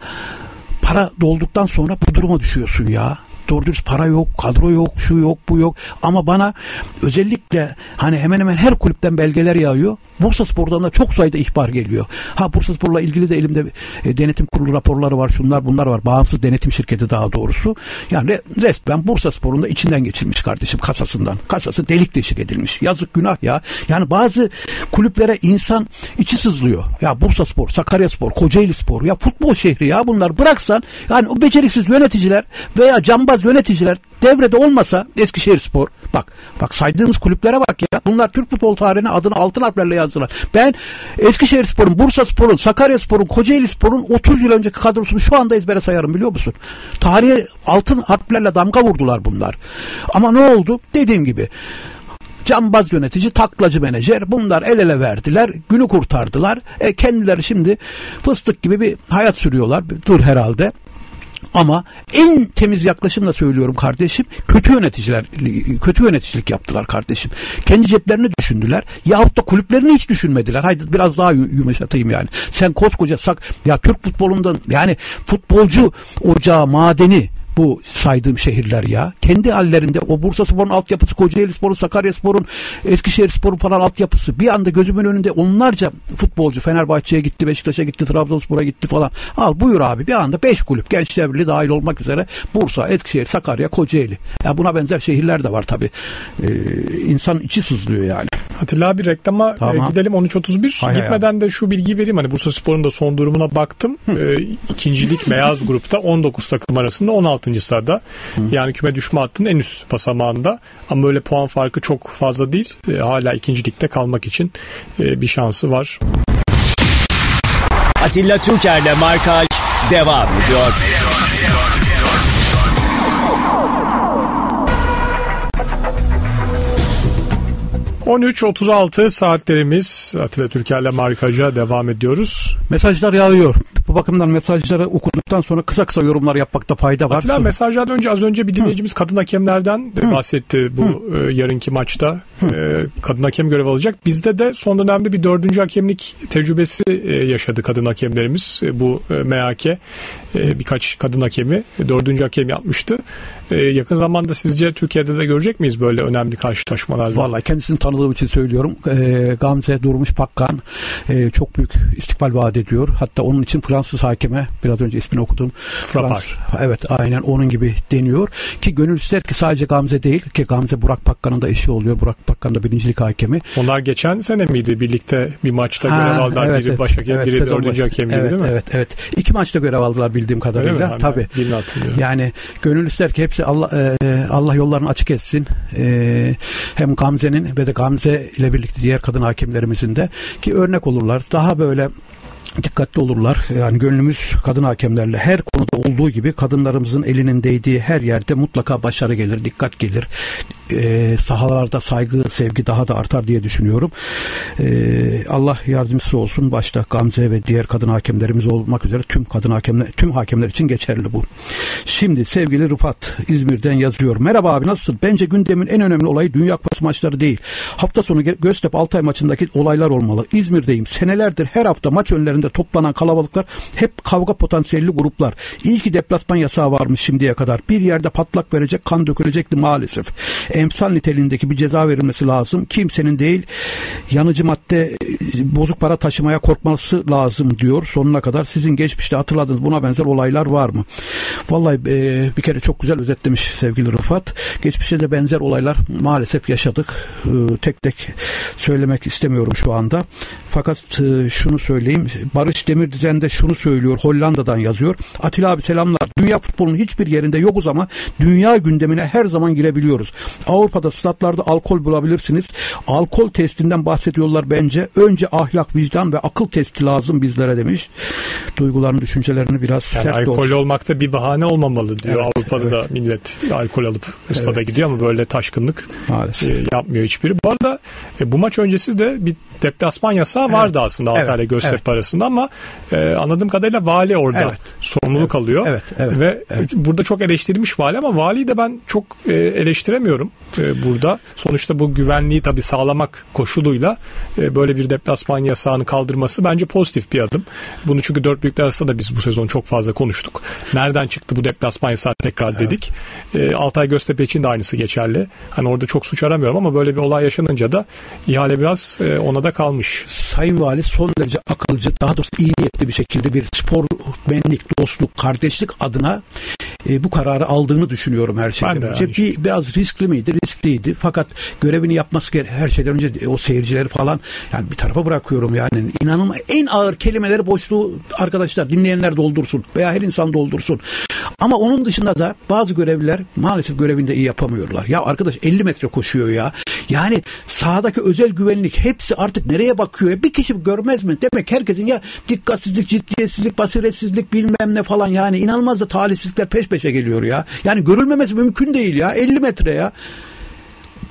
Speaker 4: para dolduktan sonra bu duruma düşüyorsun ya doğru dürüst para yok, kadro yok, şu yok, bu yok. Ama bana özellikle hani hemen hemen her kulüpten belgeler yağıyor. Bursa Spor'dan da çok sayıda ihbar geliyor. Ha Bursa Spor'la ilgili de elimde e, denetim kurulu raporları var, şunlar bunlar var. Bağımsız denetim şirketi daha doğrusu. Yani resmen Bursa Spor'un da içinden geçilmiş kardeşim kasasından. Kasası delik deşik edilmiş. Yazık günah ya. Yani bazı kulüplere insan içi sızlıyor. Ya Bursa Spor, Sakarya Spor, Kocaeli Spor ya futbol şehri ya bunlar bıraksan yani o beceriksiz yöneticiler veya cambaz cambaz yöneticiler devrede olmasa Eskişehir Spor bak bak saydığımız kulüplere bak ya bunlar Türk futbol tarihine adını altın harflerle yazdılar. Ben Eskişehir Spor'un, Bursa Spor'un, Sakarya Spor'un, Kocaeli Spor'un 30 yıl önceki kadrosunu şu anda ezbere sayarım biliyor musun? Tarihe altın harflerle damga vurdular bunlar. Ama ne oldu? Dediğim gibi cambaz yönetici, taklacı menajer bunlar el ele verdiler, günü kurtardılar. E, kendileri şimdi fıstık gibi bir hayat sürüyorlar. Dur herhalde. Ama en temiz yaklaşımla söylüyorum kardeşim kötü yöneticiler kötü yöneticilik yaptılar kardeşim. Kendi ceplerini düşündüler. Yahut da kulüplerini hiç düşünmediler. Haydi biraz daha yumuşatayım yani. Sen koskoca sak ya Türk futbolundan yani futbolcu ocağı madeni bu saydığım şehirler ya. Kendi hallerinde o Bursa Spor'un altyapısı, Kocaeli Spor'un, Sakarya Spor'un, Eskişehir Spor'un falan altyapısı. Bir anda gözümün önünde onlarca futbolcu Fenerbahçe'ye gitti, Beşiktaş'a gitti, Trabzonspor'a gitti falan. Al buyur abi bir anda 5 kulüp Gençler Birliği dahil olmak üzere Bursa, Eskişehir, Sakarya, Kocaeli. Ya buna benzer şehirler de var tabii. Ee, insan içi sızlıyor yani.
Speaker 3: Atilla bir reklama e, tamam. e, gidelim 13.31. Hay Gitmeden hay. de şu bilgi vereyim. Hani Bursa Spor'un da son durumuna baktım. E, ikincilik beyaz grupta 19 takım arasında 16. sırada. Hı. Yani küme düşme hattının en üst basamağında. Ama böyle puan farkı çok fazla değil. E, hala ikincilikte kalmak için e, bir şansı var.
Speaker 2: Atilla Türker'le Markaj devam ediyor.
Speaker 3: 13.36 saatlerimiz Atilla Türker'le markaja devam ediyoruz.
Speaker 4: Mesajlar yağıyor. Bu bakımdan mesajları okuduktan sonra kısa kısa yorumlar yapmakta fayda var.
Speaker 3: Atilla mesajlardan önce az önce bir dinleyicimiz Hı. kadın hakemlerden Hı. bahsetti bu Hı. E, yarınki maçta. E, kadın hakem görev alacak. Bizde de son dönemde bir dördüncü hakemlik tecrübesi e, yaşadı kadın hakemlerimiz. Bu MHK birkaç kadın hakemi dördüncü hakem yapmıştı. Yakın zamanda sizce Türkiye'de de görecek miyiz böyle önemli karşılaşmalar?
Speaker 4: Vallahi kendisini tanıdığım için söylüyorum. Gamze Durmuş Pakkan çok büyük istikbal vaat ediyor. Hatta onun için Fransız hakeme biraz önce ismini okudum.
Speaker 3: Frappar.
Speaker 4: evet aynen onun gibi deniyor. Ki gönül ister ki sadece Gamze değil ki Gamze Burak Pakkan'ın da eşi oluyor. Burak Pakkan da birincilik hakemi.
Speaker 3: Onlar geçen sene miydi birlikte bir maçta ha, görev aldılar. Evet, biri evet, evet, biri dördüncü hakem
Speaker 4: evet,
Speaker 3: değil mi?
Speaker 4: Evet evet. İki maçta görev aldılar bildiğim kadarıyla. Tabii. Yani gönül ister ki hepsi Allah e, Allah yollarını açık etsin. E, hem Gamze'nin ve de Gamze ile birlikte diğer kadın hakemlerimizin de ki örnek olurlar. Daha böyle dikkatli olurlar. Yani gönlümüz kadın hakemlerle her konuda olduğu gibi kadınlarımızın elinin değdiği her yerde mutlaka başarı gelir, dikkat gelir. E, sahalarda saygı, sevgi daha da artar diye düşünüyorum. E, Allah yardımcısı olsun. Başta Gamze ve diğer kadın hakemlerimiz olmak üzere tüm kadın hakemler, tüm hakemler için geçerli bu. Şimdi sevgili Rıfat İzmir'den yazıyor. Merhaba abi nasılsın? Bence gündemin en önemli olayı Dünya Kupası maçları değil. Hafta sonu Göztepe Altay maçındaki olaylar olmalı. İzmir'deyim. Senelerdir her hafta maç önlerinde önünde toplanan kalabalıklar hep kavga potansiyelli gruplar. İyi ki deplasman yasağı varmış şimdiye kadar. Bir yerde patlak verecek kan dökülecekti maalesef. Emsal niteliğindeki bir ceza verilmesi lazım. Kimsenin değil yanıcı madde bozuk para taşımaya korkması lazım diyor sonuna kadar. Sizin geçmişte hatırladığınız buna benzer olaylar var mı? Vallahi e, bir kere çok güzel özetlemiş sevgili Rıfat. Geçmişte de benzer olaylar maalesef yaşadık. E, tek tek söylemek istemiyorum şu anda. Fakat e, şunu söyleyeyim. Barış Demirdizen de şunu söylüyor. Hollanda'dan yazıyor. Atilla abi selamlar. Dünya futbolunun hiçbir yerinde yokuz ama dünya gündemine her zaman girebiliyoruz. Avrupa'da statlarda alkol bulabilirsiniz. Alkol testinden bahsediyorlar bence. Önce ahlak, vicdan ve akıl testi lazım bizlere demiş. Duygularını, düşüncelerini biraz
Speaker 3: yani
Speaker 4: sert
Speaker 3: alkol olsun. olmakta bir bahane olmamalı diyor. Evet, Avrupa'da evet. da millet alkol alıp stada evet. gidiyor ama böyle taşkınlık Maalesef. E, yapmıyor hiçbiri. Bu arada e, bu maç öncesi de bir deplasman yasağı vardı evet. aslında Altay'la evet. Göztepe evet. arasında ama e, anladığım kadarıyla vali orada evet. sorumluluk evet. alıyor. Evet. Evet. Ve evet. burada çok eleştirilmiş vali ama valiyi de ben çok e, eleştiremiyorum e, burada. Sonuçta bu güvenliği tabii sağlamak koşuluyla e, böyle bir deplasman yasağını kaldırması bence pozitif bir adım. Bunu çünkü dört büyükler arasında da biz bu sezon çok fazla konuştuk. Nereden çıktı bu deplasman yasağı tekrar dedik. Evet. E, Altay Göztepe için de aynısı geçerli. Hani orada çok suç aramıyorum ama böyle bir olay yaşanınca da ihale biraz e, ona da kalmış.
Speaker 4: Sayın Vali son derece akılcı daha doğrusu iyi niyetli bir şekilde bir spor benlik, dostluk, kardeşlik adına e, bu kararı aldığını düşünüyorum her şeyden
Speaker 3: Ben
Speaker 4: önce. Bir, biraz riskli miydi? Riskliydi. Fakat görevini yapması gere- her şeyden önce e, o seyircileri falan yani bir tarafa bırakıyorum yani. İnanılmaz en ağır kelimeleri boşluğu arkadaşlar dinleyenler doldursun veya her insan doldursun. Ama onun dışında da bazı görevliler maalesef görevinde iyi yapamıyorlar. Ya arkadaş 50 metre koşuyor ya. Yani sahadaki özel güvenlik hepsi artık nereye bakıyor? Bir kişi görmez mi? Demek herkesin ya dikkatsizlik, ciddiyetsizlik, basiretsizlik bilmem ne falan yani inanılmaz da talihsizlikler peş peşe geliyor ya. Yani görülmemesi mümkün değil ya. 50 metre ya.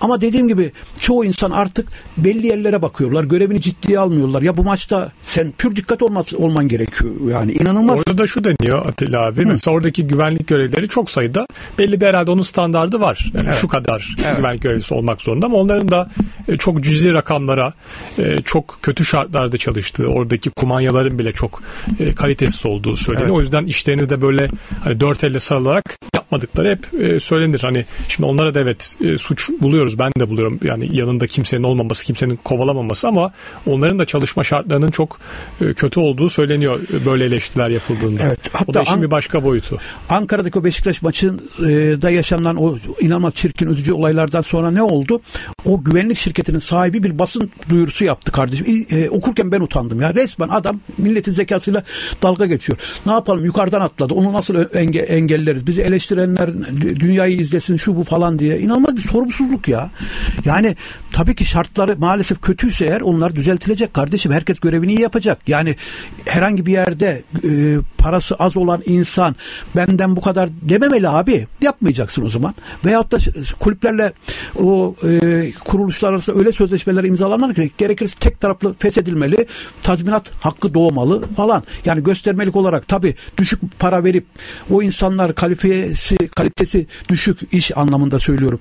Speaker 4: Ama dediğim gibi çoğu insan artık belli yerlere bakıyorlar. Görevini ciddiye almıyorlar. Ya bu maçta sen pür dikkat olmaz, olman gerekiyor. Yani inanılmaz.
Speaker 3: Orada da şu deniyor Atilla abi. Mesela oradaki güvenlik görevlileri çok sayıda. Belli bir herhalde onun standardı var. Yani Şu kadar güvenlik görevlisi olmak zorunda ama onların da e, çok cüzi rakamlara, e, çok kötü şartlarda çalıştığı, oradaki kumanyaların bile çok e, kalitesiz olduğu söyleniyor.
Speaker 4: Evet.
Speaker 3: O yüzden işlerini de böyle hani dört elle sarılarak yapmadıkları hep e, söylenir. Hani şimdi onlara da evet e, suç buluyoruz. Ben de buluyorum. Yani yanında kimsenin olmaması, kimsenin kovalamaması ama onların da çalışma şartlarının çok e, kötü olduğu söyleniyor e, böyle eleştiriler yapıldığında.
Speaker 4: Evet,
Speaker 3: o
Speaker 4: hatta
Speaker 3: da işin
Speaker 4: An-
Speaker 3: bir başka boyutu.
Speaker 4: Ankara'daki o Beşiktaş maçında yaşanan o inanılmaz çirkin üzücü olaylardan sonra ne oldu? O güvenlik şirketinin sahibi bir basın duyurusu yaptı kardeşim. E, okurken ben utandım ya. Resmen adam milletin zekasıyla dalga geçiyor. Ne yapalım yukarıdan atladı. Onu nasıl enge- engelleriz? Bizi eleştirenler dü- dünyayı izlesin şu bu falan diye. İnanılmaz bir sorumsuzluk ya. Yani tabii ki şartları maalesef kötüyse eğer onlar düzeltilecek kardeşim. Herkes görevini iyi yapacak. Yani herhangi bir yerde e, parası az olan insan benden bu kadar dememeli abi. Yapmayacaksın o zaman. Veyahut da kulüplerle o e, kuruluşlar arasında öyle sözleşmeler imzalanır ki gerekirse tek taraflı feshedilmeli. Tazminat hakkı doğmalı falan. Yani göstermelik olarak tabii düşük para verip o insanlar kalifiyesi kalitesi düşük iş anlamında söylüyorum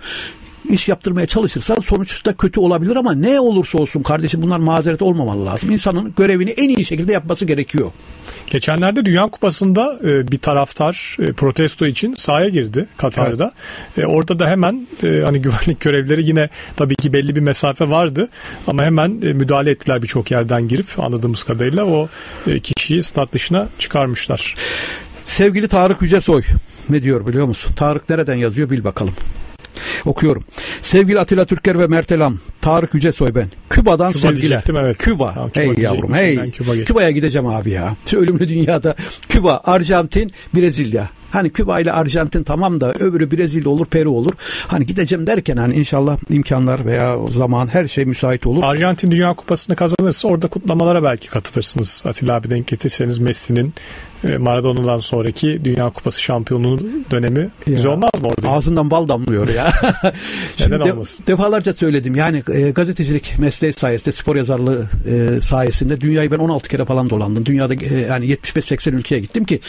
Speaker 4: iş yaptırmaya çalışırsan sonuçta kötü olabilir ama ne olursa olsun kardeşim bunlar mazeret olmamalı lazım. İnsanın görevini en iyi şekilde yapması gerekiyor.
Speaker 3: Geçenlerde Dünya Kupası'nda e, bir taraftar e, protesto için sahaya girdi Katar'da. E, orada da hemen hani güvenlik görevlileri yine tabii ki belli bir mesafe vardı ama hemen müdahale ettiler birçok yerden girip anladığımız kadarıyla o kişiyi stat dışına çıkarmışlar.
Speaker 4: Sevgili Tarık Yücesoy ne diyor biliyor musun? Tarık nereden yazıyor bil bakalım. Okuyorum. Sevgili Atilla Türker ve Mertelam, Tarık Yücesoy ben. Küba'dan
Speaker 3: Küba
Speaker 4: sevgiler.
Speaker 3: evet.
Speaker 4: Küba.
Speaker 3: Tamam, Küba
Speaker 4: hey yavrum hey.
Speaker 3: Küba.
Speaker 4: Küba'ya gideceğim abi ya. Şu ölümlü dünyada. Küba, Arjantin, Brezilya. Hani Küba ile Arjantin tamam da öbürü Brezilya olur, Peru olur. Hani gideceğim derken hani inşallah imkanlar veya zaman her şey müsait olur.
Speaker 3: Arjantin Dünya Kupası'nı kazanırsa orada kutlamalara belki katılırsınız. Atilla abi denk getirseniz Messi'nin Maradona'dan sonraki Dünya Kupası şampiyonluğu dönemi güzel olmaz mı orada?
Speaker 4: Ağzından bal damlıyor ya. Şimdi
Speaker 3: Neden
Speaker 4: de-
Speaker 3: olmasın?
Speaker 4: defalarca söyledim. Yani e, gazetecilik mesleği sayesinde, spor yazarlığı e, sayesinde dünyayı ben 16 kere falan dolandım. Dünyada e, yani 75-80 ülkeye gittim ki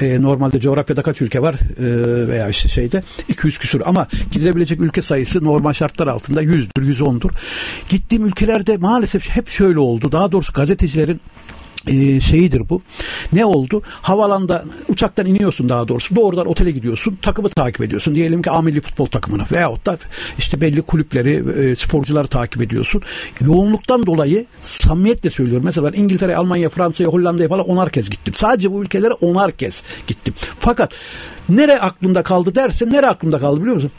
Speaker 4: e, normalde coğrafyada kaç ülke var e, veya işte şeyde 200 küsur ama gidilebilecek ülke sayısı normal şartlar altında 100'dür, 110'dur. Gittiğim ülkelerde maalesef hep şöyle oldu. Daha doğrusu gazetecilerin e, şeyidir bu. Ne oldu? Havalanda uçaktan iniyorsun daha doğrusu. Doğrudan otele gidiyorsun. Takımı takip ediyorsun. Diyelim ki A milli futbol takımını veyahut da işte belli kulüpleri, e, sporcuları takip ediyorsun. Yoğunluktan dolayı samimiyetle söylüyorum. Mesela ben İngiltere, Almanya, Fransa'ya, Hollanda'ya falan onar kez gittim. Sadece bu ülkelere onar kez gittim. Fakat nere aklımda kaldı derse nere aklımda kaldı biliyor musun?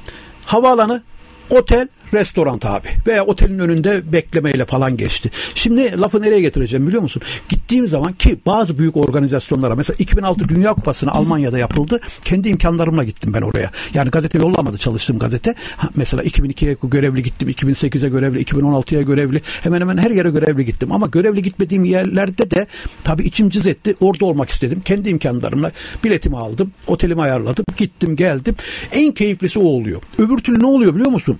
Speaker 4: Havaalanı, otel, restoran abi veya otelin önünde beklemeyle falan geçti. Şimdi lafı nereye getireceğim biliyor musun? Gittiğim zaman ki bazı büyük organizasyonlara mesela 2006 Dünya Kupası'nı Almanya'da yapıldı. Kendi imkanlarımla gittim ben oraya. Yani gazete yollamadı çalıştığım gazete. Ha, mesela 2002'ye görevli gittim, 2008'e görevli, 2016'ya görevli. Hemen hemen her yere görevli gittim. Ama görevli gitmediğim yerlerde de tabii içim cız etti. Orada olmak istedim. Kendi imkanlarımla biletimi aldım. Otelimi ayarladım. Gittim geldim. En keyiflisi o oluyor. Öbür türlü ne oluyor biliyor musun?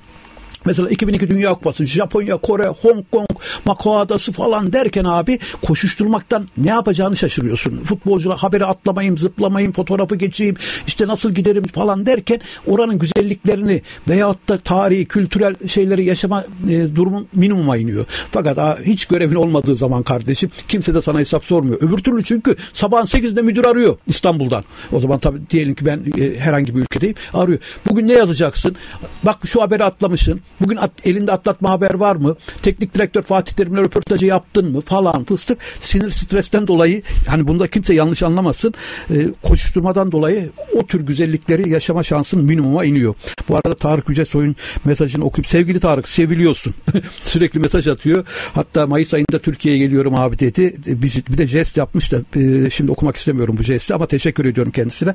Speaker 4: Mesela 2002 Dünya Kupası, Japonya, Kore, Hong Kong, Macao Adası falan derken abi koşuşturmaktan ne yapacağını şaşırıyorsun. Futbolcular haberi atlamayayım, zıplamayayım, fotoğrafı geçeyim, işte nasıl giderim falan derken oranın güzelliklerini veyahut da tarihi, kültürel şeyleri yaşama e, durumun minimuma iniyor. Fakat aa, hiç görevin olmadığı zaman kardeşim kimse de sana hesap sormuyor. Öbür türlü çünkü sabahın 8'de müdür arıyor İstanbul'dan. O zaman tabii diyelim ki ben e, herhangi bir ülkedeyim arıyor. Bugün ne yazacaksın? Bak şu haberi atlamışsın. Bugün at, elinde atlatma haber var mı? Teknik direktör Fatih Terim'le röportajı yaptın mı? Falan fıstık. Sinir stresten dolayı hani bunda kimse yanlış anlamasın. E, koşturmadan dolayı o tür güzellikleri yaşama şansın minimuma iniyor. Bu arada Tarık Yücesoy'un mesajını okuyup sevgili Tarık seviliyorsun. Sürekli mesaj atıyor. Hatta Mayıs ayında Türkiye'ye geliyorum abi dedi. Bir, bir de jest yapmış da e, şimdi okumak istemiyorum bu jesti ama teşekkür ediyorum kendisine.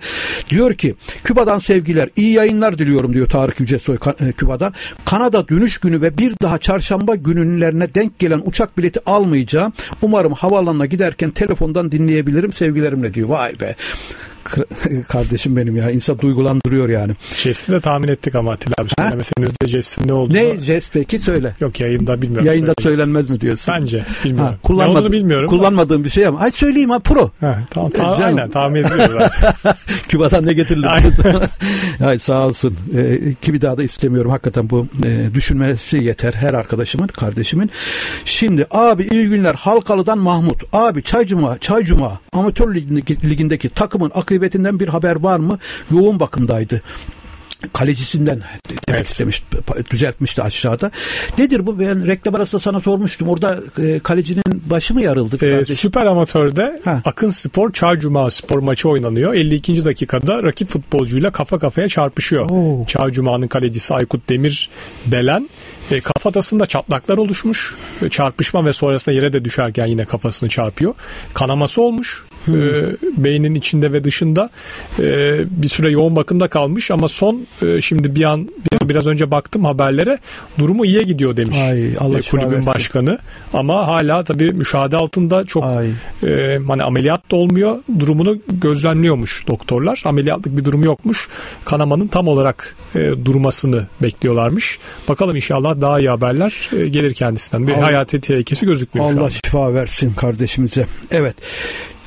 Speaker 4: Diyor ki Küba'dan sevgiler iyi yayınlar diliyorum diyor Tarık Yücesoy e, Küba'dan. Kanada dönüş günü ve bir daha çarşamba günlerine denk gelen uçak bileti almayacağım. Umarım havaalanına giderken telefondan dinleyebilirim sevgilerimle diyor. Vay be kardeşim benim ya. İnsan duygulandırıyor yani.
Speaker 3: Jest'i de tahmin ettik ama Atilla abi. Söylemeseniz de jest'in ne olduğunu.
Speaker 4: Ne jest peki söyle.
Speaker 3: Yok yayında bilmiyorum.
Speaker 4: Yayında söylenmez mi diyorsun?
Speaker 3: Bence bilmiyorum.
Speaker 4: Ha, kullanmadım, ne
Speaker 3: bilmiyorum.
Speaker 4: Kullanmadığım bir şey ama. Hadi söyleyeyim ha pro.
Speaker 3: Ha, tamam, ta- aynen tahmin ediyoruz
Speaker 4: Küba'dan ne getirilir? Ay, sağ olsun. Ee, ki bir daha da istemiyorum. Hakikaten bu e, düşünmesi yeter her arkadaşımın, kardeşimin. Şimdi abi iyi günler. Halkalı'dan Mahmut. Abi Çaycuma, Çaycuma amatör ligindeki takımın akı akıbetinden bir haber var mı? Yoğun bakımdaydı kalecisinden demek evet. istemiş düzeltmişti aşağıda. Nedir bu? Ben reklam arasında sana sormuştum. Orada e, kalecinin başı mı yarıldı?
Speaker 3: E, süper amatörde ha. Akın Spor Çağ Cuma Spor maçı oynanıyor. 52. dakikada rakip futbolcuyla kafa kafaya çarpışıyor. Oo. Çağ Cuma'nın kalecisi Aykut Demir Belen e, kafatasında çatlaklar oluşmuş. E, çarpışma ve sonrasında yere de düşerken yine kafasını çarpıyor. Kanaması olmuş. Hmm. E, beynin içinde ve dışında e, bir süre yoğun bakımda kalmış ama son e, şimdi bir an biraz önce baktım haberlere durumu iyiye gidiyor demiş Ay, Allah e, kulübün versin. başkanı. Ama hala tabii müşahede altında çok e, hani ameliyat da olmuyor durumunu gözlemliyormuş doktorlar. Ameliyatlık bir durum yokmuş kanamanın tam olarak e, durmasını bekliyorlarmış. Bakalım inşallah daha iyi haberler e, gelir kendisinden. Bir Allah, hayati tehlikesi gözükmüyor
Speaker 4: Allah şifa versin kardeşimize. Evet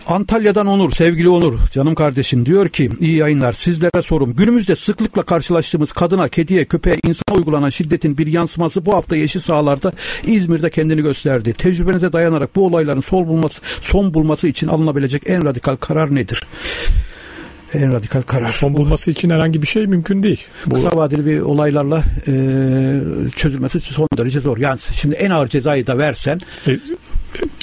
Speaker 4: Antalya'dan Onur, sevgili Onur, canım kardeşim diyor ki iyi yayınlar sizlere sorum. Günümüzde sıklıkla karşılaştığımız kadına, kediye, köpeğe, insana uygulanan şiddetin bir yansıması bu hafta yeşil sahalarda İzmir'de kendini gösterdi. Tecrübenize dayanarak bu olayların son bulması, son bulması için alınabilecek en radikal karar nedir? en radikal karar.
Speaker 3: Son bulması için herhangi bir şey mümkün değil.
Speaker 4: Bu... Kısa vadeli bir olaylarla e, çözülmesi son derece zor. Yani şimdi en ağır cezayı da versen e,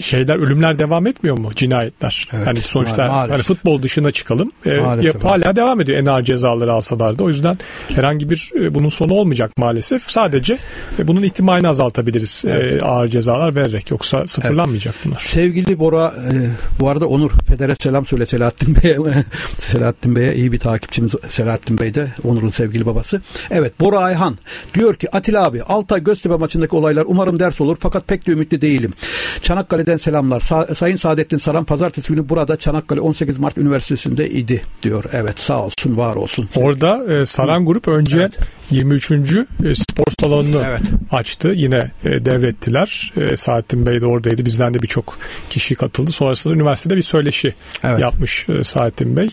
Speaker 3: şeyler ölümler devam etmiyor mu cinayetler? Evet, hani sonuçta maalesef. hani futbol dışına çıkalım. E, yap, hala devam ediyor en ağır cezaları alsalar da. O yüzden herhangi bir e, bunun sonu olmayacak maalesef. Sadece e, bunun ihtimalini azaltabiliriz e, evet. e, ağır cezalar vererek. Yoksa sıfırlanmayacak evet. bunlar.
Speaker 4: Sevgili Bora e, bu arada Onur Feder'e selam söyle Selahattin Bey'e. Selahattin Bey'e iyi bir takipçimiz Selahattin Bey de Onur'un sevgili babası. Evet Bora Ayhan diyor ki Atilla abi Altay Göztepe maçındaki olaylar umarım ders olur fakat pek de ümitli değilim. Çanakkale'den selamlar. Sa- Sayın Saadettin Saran pazartesi günü burada Çanakkale 18 Mart Üniversitesi'nde idi diyor. Evet sağ olsun var olsun.
Speaker 3: Orada e, Saran Grup önce evet. 23. E, spor salonunu evet. açtı. Yine e, devrettiler. E, Saadettin Bey de oradaydı. Bizden de birçok kişi katıldı. Sonrasında üniversitede bir söyleşi evet. yapmış Saadettin Bey.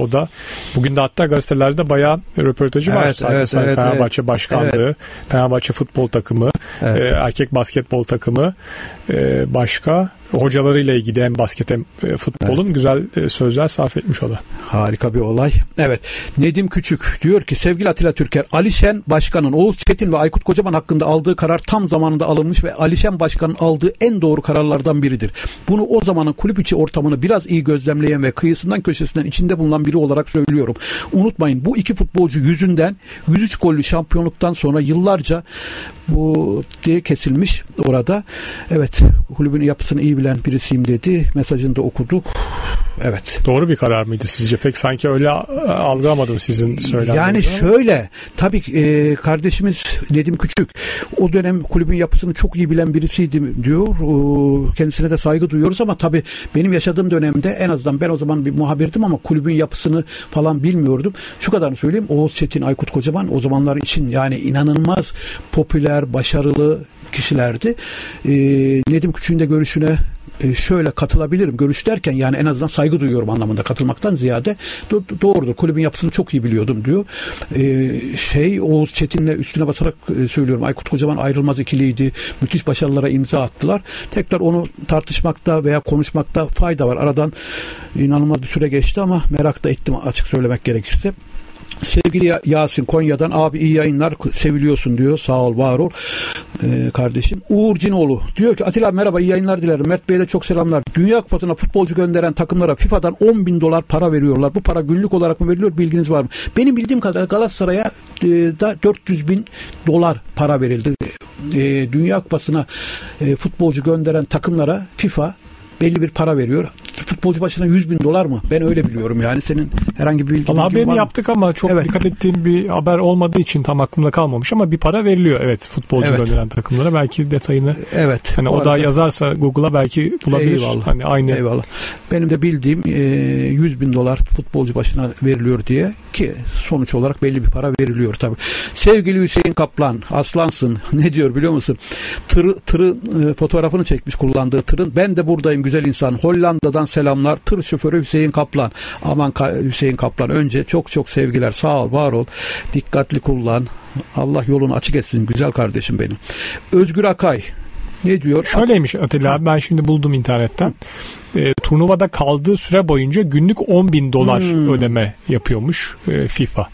Speaker 3: O da bugün de hatta gazetelerde bayağı röportajı evet, var. Sadece evet, evet, Fenerbahçe evet. Başkanlığı, evet. Fenerbahçe futbol takımı, evet. erkek basketbol takımı, başka hocalarıyla ilgili hem basket hem e, futbolun evet. güzel e, sözler sarf etmiş o da.
Speaker 4: Harika bir olay. Evet. Nedim Küçük diyor ki sevgili Atilla Türker, Alişen Başkan'ın Oğuz Çetin ve Aykut Kocaman hakkında aldığı karar tam zamanında alınmış ve Alişen Başkan'ın aldığı en doğru kararlardan biridir. Bunu o zamanın kulüp içi ortamını biraz iyi gözlemleyen ve kıyısından köşesinden içinde bulunan biri olarak söylüyorum. Unutmayın bu iki futbolcu yüzünden 103 gollü şampiyonluktan sonra yıllarca bu diye kesilmiş orada. Evet kulübün yapısını iyi bilen birisiyim dedi. Mesajını da okuduk. Evet.
Speaker 3: Doğru bir karar mıydı sizce? Pek sanki öyle algılamadım sizin söylendiğinizi.
Speaker 4: Yani şöyle tabii e, kardeşimiz Nedim Küçük o dönem kulübün yapısını çok iyi bilen birisiydi diyor. E, kendisine de saygı duyuyoruz ama tabii benim yaşadığım dönemde en azından ben o zaman bir muhabirdim ama kulübün yapısını falan bilmiyordum. Şu kadarını söyleyeyim. Oğuz Çetin, Aykut Kocaman o zamanlar için yani inanılmaz popüler, başarılı kişilerdi. E, Nedim Küçük'ün de görüşüne e, şöyle katılabilirim. Görüş derken yani en azından saygı duyuyorum anlamında katılmaktan ziyade do- doğrudur. Kulübün yapısını çok iyi biliyordum diyor. E, şey Oğuz Çetin'le üstüne basarak e, söylüyorum. Aykut Kocaman ayrılmaz ikiliydi. Müthiş başarılara imza attılar. Tekrar onu tartışmakta veya konuşmakta fayda var. Aradan inanılmaz bir süre geçti ama merak da ettim açık söylemek gerekirse. Sevgili Yasin Konya'dan abi iyi yayınlar seviliyorsun diyor. Sağ ol var ol ee, kardeşim. Uğur Cinoğlu diyor ki Atilla merhaba iyi yayınlar dilerim. Mert Bey'e de çok selamlar. Dünya Kupası'na futbolcu gönderen takımlara FIFA'dan 10 bin dolar para veriyorlar. Bu para günlük olarak mı veriliyor bilginiz var mı? Benim bildiğim kadarıyla Galatasaray'a e, da 400 bin dolar para verildi. E, Dünya Kupası'na e, futbolcu gönderen takımlara FIFA belli bir para veriyor. Futbolcu başına 100 bin dolar mı? Ben öyle biliyorum yani. Senin herhangi bir bilgin,
Speaker 3: Valla
Speaker 4: bilgin var mı?
Speaker 3: yaptık ama çok
Speaker 4: Evet.
Speaker 3: dikkat ettiğim bir haber olmadığı için tam aklımda kalmamış ama bir para veriliyor evet futbolcu
Speaker 4: Evet.
Speaker 3: gönderen takımlara. Belki detayını
Speaker 4: Evet.
Speaker 3: hani o da yazarsa Google'a belki bulabilir.
Speaker 4: Eyvallah.
Speaker 3: Hani aynı
Speaker 4: Eyvallah. Benim de bildiğim e, 100 bin dolar futbolcu başına veriliyor diye ki sonuç olarak belli bir para veriliyor tabi. Sevgili Hüseyin Kaplan aslansın ne diyor biliyor musun? Tır, tırın e, fotoğrafını çekmiş kullandığı tırın. Ben de buradayım güzel insan. Hollanda'dan selamlar. Tır şoförü Hüseyin Kaplan. Aman Hüseyin Kaplan önce çok çok sevgiler. Sağ ol var ol. Dikkatli kullan. Allah yolunu açık etsin güzel kardeşim benim. Özgür Akay ne diyor?
Speaker 3: Şöyleymiş Atilla abi ben şimdi buldum internetten. E, turnuvada kaldığı süre boyunca günlük 10 bin dolar
Speaker 4: Hmm.
Speaker 3: ödeme yapıyormuş e, FIFA.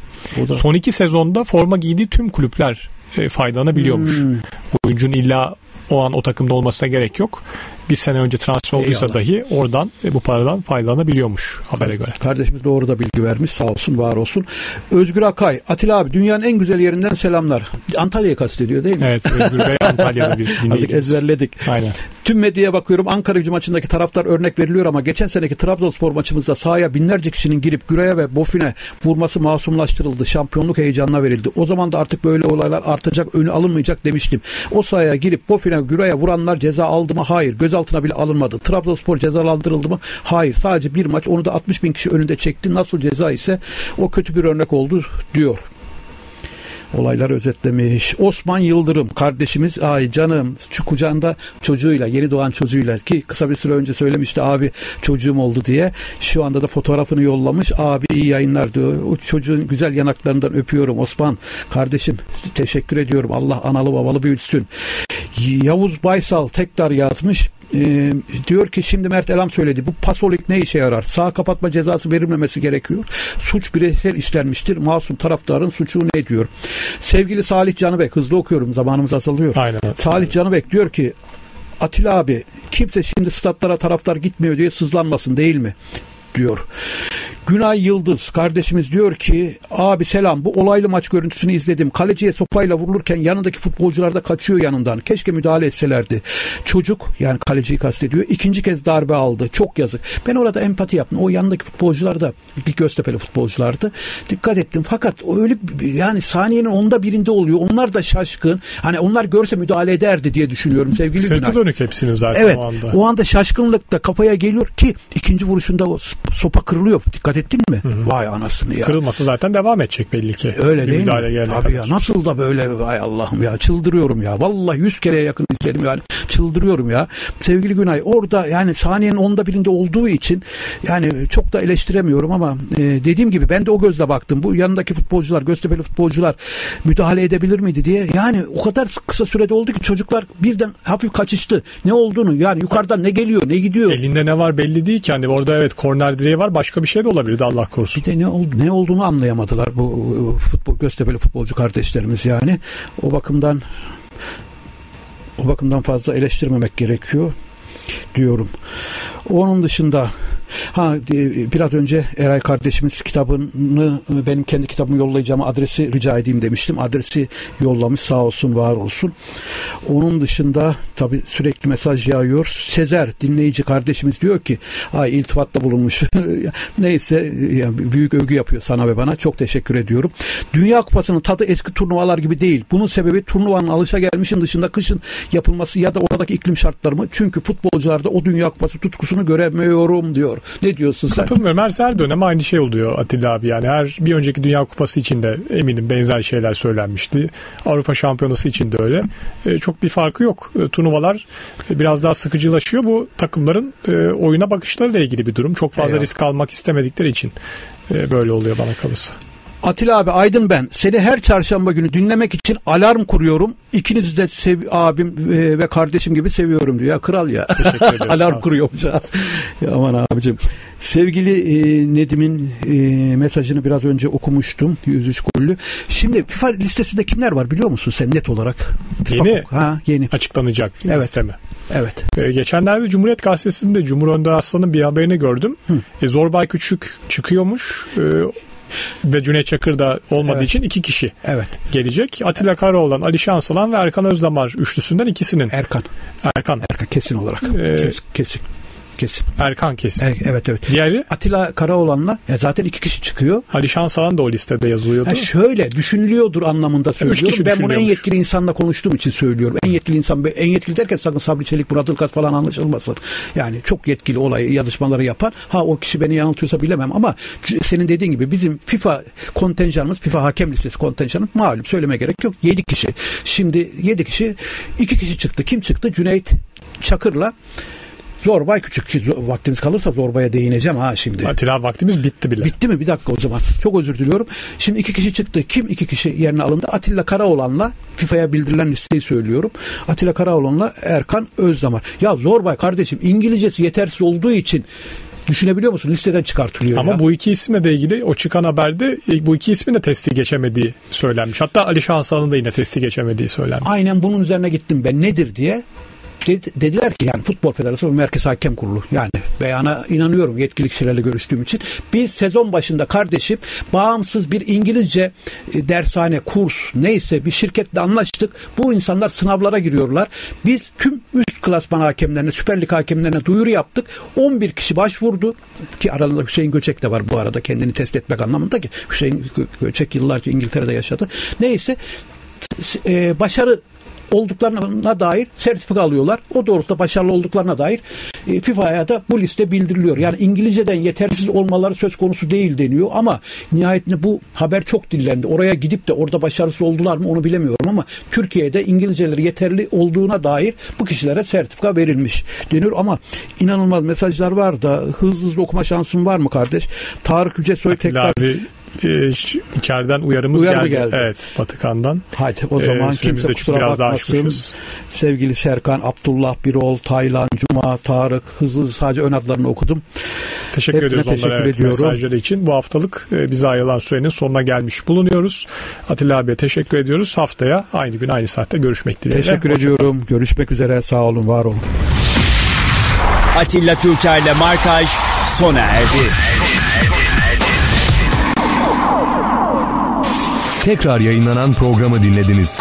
Speaker 4: O da-
Speaker 3: Son iki sezonda forma giydiği tüm kulüpler e, faydalanabiliyormuş.
Speaker 4: Hmm.
Speaker 3: Oyuncunun illa o an o takımda olmasına gerek yok. Bir sene önce transfer olduysa
Speaker 4: Eyvallah.
Speaker 3: dahi oradan e, bu paradan faydalanabiliyormuş habere göre.
Speaker 4: Kardeşimiz doğru da bilgi vermiş. Sağ olsun, var olsun. Özgür Akay, Atilla abi dünyanın en güzel yerinden selamlar. Antalya'yı kastediyor değil mi?
Speaker 3: Evet Özgür Bey Antalya'da bir
Speaker 4: Artık ezberledik.
Speaker 3: Aynen.
Speaker 4: Tüm medyaya bakıyorum. Ankara gücü maçındaki taraftar örnek veriliyor ama geçen seneki Trabzonspor maçımızda sahaya binlerce kişinin girip Güray'a ve Bofin'e vurması masumlaştırıldı. Şampiyonluk heyecanına verildi. O zaman da artık böyle olaylar artacak, önü alınmayacak demiştim. O sahaya girip Bofin'e, Güray'a vuranlar ceza aldı mı? Hayır. Gözaltına bile alınmadı. Trabzonspor cezalandırıldı mı? Hayır. Sadece bir maç. Onu da 60 bin kişi önünde çekti. Nasıl ceza ise o kötü bir örnek oldu diyor. Olaylar özetlemiş. Osman Yıldırım kardeşimiz ay canım şu kucağında çocuğuyla yeni doğan çocuğuyla ki kısa bir süre önce söylemişti abi çocuğum oldu diye. Şu anda da fotoğrafını yollamış. Abi iyi yayınlar diyor. O çocuğun güzel yanaklarından öpüyorum Osman. Kardeşim teşekkür ediyorum. Allah analı babalı büyütsün. Yavuz Baysal tekrar yazmış. Ee, diyor ki şimdi Mert Elam söyledi. Bu pasolik ne işe yarar? Sağ kapatma cezası verilmemesi gerekiyor. Suç bireysel işlenmiştir. Masum taraftarın suçu ne diyor? Sevgili Salih Canıbek hızlı okuyorum zamanımız azalıyor.
Speaker 3: Aynen.
Speaker 4: Salih Canıbek diyor ki Atilla abi kimse şimdi statlara taraftar gitmiyor diye sızlanmasın değil mi? diyor. Günay Yıldız kardeşimiz diyor ki abi selam bu olaylı maç görüntüsünü izledim. Kaleciye sopayla vurulurken yanındaki futbolcular da kaçıyor yanından. Keşke müdahale etselerdi. Çocuk yani kaleciyi kastediyor. ikinci kez darbe aldı. Çok yazık. Ben orada empati yaptım. O yanındaki futbolcular da Göztepe'li futbolculardı. Dikkat ettim. Fakat öyle yani saniyenin onda birinde oluyor. Onlar da şaşkın. Hani onlar görse müdahale ederdi diye düşünüyorum sevgili
Speaker 3: Sırtı
Speaker 4: Günay.
Speaker 3: dönük hepsinin zaten
Speaker 4: Evet.
Speaker 3: o anda.
Speaker 4: O anda şaşkınlıkla kafaya geliyor ki ikinci vuruşunda sopa kırılıyor. Dikkat ettin mi? Vay anasını ya.
Speaker 3: Kırılması zaten devam edecek belli ki.
Speaker 4: Öyle
Speaker 3: Bir
Speaker 4: değil mi? Abi
Speaker 3: kadar.
Speaker 4: ya nasıl da böyle vay Allah'ım ya çıldırıyorum ya. Vallahi yüz kereye yakın izledim yani çıldırıyorum ya. Sevgili Günay orada yani saniyenin onda birinde olduğu için yani çok da eleştiremiyorum ama e, dediğim gibi ben de o gözle baktım. Bu yanındaki futbolcular Göztepe'li futbolcular müdahale edebilir miydi diye. Yani o kadar kısa sürede oldu ki çocuklar birden hafif kaçıştı. Ne olduğunu yani yukarıdan ne geliyor ne gidiyor.
Speaker 3: Elinde ne var belli değil ki. Hani orada evet korner direği var başka bir şey de olabilirdi Allah korusun.
Speaker 4: Bir de ne, oldu, ne olduğunu anlayamadılar bu futbol Göztepe'li futbolcu kardeşlerimiz yani. O bakımdan o bakımdan fazla eleştirmemek gerekiyor diyorum. Onun dışında ha e, biraz önce Eray kardeşimiz kitabını e, benim kendi kitabımı yollayacağım adresi rica edeyim demiştim. Adresi yollamış sağ olsun var olsun. Onun dışında tabi sürekli mesaj yağıyor. Sezer dinleyici kardeşimiz diyor ki ay iltifatta bulunmuş. Neyse yani büyük övgü yapıyor sana ve bana. Çok teşekkür ediyorum. Dünya Kupası'nın tadı eski turnuvalar gibi değil. Bunun sebebi turnuvanın alışa gelmişin dışında kışın yapılması ya da oradaki iklim şartları mı? Çünkü futbolcularda o Dünya Kupası tutkusunu göremiyorum diyor. Ne diyorsun sen?
Speaker 3: Katılmıyorum. Her, her dönem aynı şey oluyor Atilla abi. Yani her bir önceki Dünya Kupası için de eminim benzer şeyler söylenmişti. Avrupa Şampiyonası için de öyle. E, çok bir farkı yok. E, turnuvalar e, biraz daha sıkıcılaşıyor. Bu takımların e, oyuna bakışlarıyla ilgili bir durum. Çok fazla
Speaker 4: Eyvallah.
Speaker 3: risk almak istemedikleri için e, böyle oluyor bana kalırsa.
Speaker 4: Atilla abi Aydın ben. Seni her çarşamba günü dinlemek için alarm kuruyorum. İkinizi de sev abim e, ve kardeşim gibi seviyorum diyor. Ya kral ya. Alarm kuruyormuş ha. Ya aman abicim. Sevgili e, Nedim'in e, mesajını biraz önce okumuştum. 103 gollü. Şimdi FIFA listesinde kimler var biliyor musun sen net olarak? FIFA
Speaker 3: Yeni.
Speaker 4: Ha yeni.
Speaker 3: Açıklanacak
Speaker 4: Evet.
Speaker 3: listeme.
Speaker 4: Evet.
Speaker 3: Ee, geçenlerde Cumhuriyet Gazetesi'nde Cumhur Önder Aslan'ın bir haberini gördüm. E, Zorbay Küçük çıkıyormuş e, ve Cüneyt Çakır da olmadığı
Speaker 4: Evet.
Speaker 3: için iki kişi
Speaker 4: Evet.
Speaker 3: gelecek. Atilla Karaoğlan, Ali Şansalan ve Erkan Özdamar üçlüsünden ikisinin.
Speaker 4: Erkan.
Speaker 3: Erkan.
Speaker 4: Erkan kesin olarak.
Speaker 3: Ee,
Speaker 4: Kes- kesin. Kesin.
Speaker 3: Erkan kesin.
Speaker 4: Er- evet evet.
Speaker 3: Diğeri
Speaker 4: Atilla Karaoğlan'la ya zaten iki kişi çıkıyor.
Speaker 3: Ali Şansalan da o listede yazılıyordu.
Speaker 4: Ha şöyle düşünülüyordur anlamında söylüyorum.
Speaker 3: kişi
Speaker 4: ben bunu en yetkili insanla konuştuğum için söylüyorum. En yetkili insan en yetkili derken sakın Sabri Çelik, Murat Ilgaz falan anlaşılmasın. Yani çok yetkili olay yazışmaları yapan. Ha o kişi beni yanıltıyorsa bilemem ama senin dediğin gibi bizim FIFA kontenjanımız, FIFA hakem listesi kontenjanı malum söyleme gerek yok. 7 kişi. Şimdi 7 kişi 2 kişi çıktı. Kim çıktı? Cüneyt Çakır'la Zorbay Küçük. Vaktimiz kalırsa Zorbay'a değineceğim ha şimdi.
Speaker 3: Atilla vaktimiz bitti bile.
Speaker 4: Bitti mi? Bir dakika o zaman. Çok özür diliyorum. Şimdi iki kişi çıktı. Kim iki kişi yerine alındı? Atilla Karaoğlan'la FIFA'ya bildirilen listeyi söylüyorum. Atilla Karaoğlan'la Erkan Özdamar. Ya Zorbay kardeşim İngilizcesi yetersiz olduğu için düşünebiliyor musun? Listeden çıkartılıyor
Speaker 3: Ama
Speaker 4: ya.
Speaker 3: bu iki isimle de ilgili o çıkan haberde e, bu iki ismin de testi geçemediği söylenmiş. Hatta Ali Şansalan'ın da yine testi geçemediği söylenmiş.
Speaker 4: Aynen bunun üzerine gittim ben. Nedir diye. Dedi- dediler ki yani Futbol Federasyonu Merkez Hakem Kurulu yani beyana inanıyorum yetkili kişilerle görüştüğüm için. Biz sezon başında kardeşim bağımsız bir İngilizce e, dershane, kurs neyse bir şirketle anlaştık. Bu insanlar sınavlara giriyorlar. Biz tüm üst klasman hakemlerine, Süper Lig hakemlerine duyuru yaptık. 11 kişi başvurdu ki aralarında Hüseyin Göçek de var bu arada kendini test etmek anlamında ki Hüseyin Gö- Göçek yıllarca İngiltere'de yaşadı. Neyse e, başarı olduklarına dair sertifika alıyorlar. O doğrultuda başarılı olduklarına dair e, FIFA'ya da bu liste bildiriliyor. Yani İngilizceden yetersiz olmaları söz konusu değil deniyor ama nihayetinde bu haber çok dillendi. Oraya gidip de orada başarısız oldular mı onu bilemiyorum ama Türkiye'de İngilizceleri yeterli olduğuna dair bu kişilere sertifika verilmiş deniyor ama inanılmaz mesajlar var da hızlı hızlı okuma şansın var mı kardeş? Tarık Yücesoy tekrar
Speaker 3: abi e, içeriden uyarımız
Speaker 4: Uyarı
Speaker 3: geldi.
Speaker 4: geldi.
Speaker 3: Evet Batıkan'dan.
Speaker 4: Hadi o
Speaker 3: Ee,
Speaker 4: zaman
Speaker 3: süremiz
Speaker 4: kimse kusura
Speaker 3: biraz daha
Speaker 4: bakmasın. Sevgili Serkan, Abdullah, Birol, Taylan, Cuma, Tarık, hızlı hızlı sadece ön adlarını okudum.
Speaker 3: Teşekkür
Speaker 4: Hepsine
Speaker 3: ediyoruz onlara
Speaker 4: teşekkür
Speaker 3: evet,
Speaker 4: ediyorum.
Speaker 3: mesajları için. Bu haftalık e, bize ayrılan sürenin sonuna gelmiş bulunuyoruz. Atilla abiye teşekkür ediyoruz. Haftaya aynı gün aynı saatte görüşmek dileğiyle.
Speaker 4: Teşekkür
Speaker 3: Hoşça
Speaker 4: ediyorum. Görüşmek üzere. Sağ olun, var olun.
Speaker 2: Atilla Türker'le Markaj sona erdi.
Speaker 1: Tekrar yayınlanan programı dinlediniz.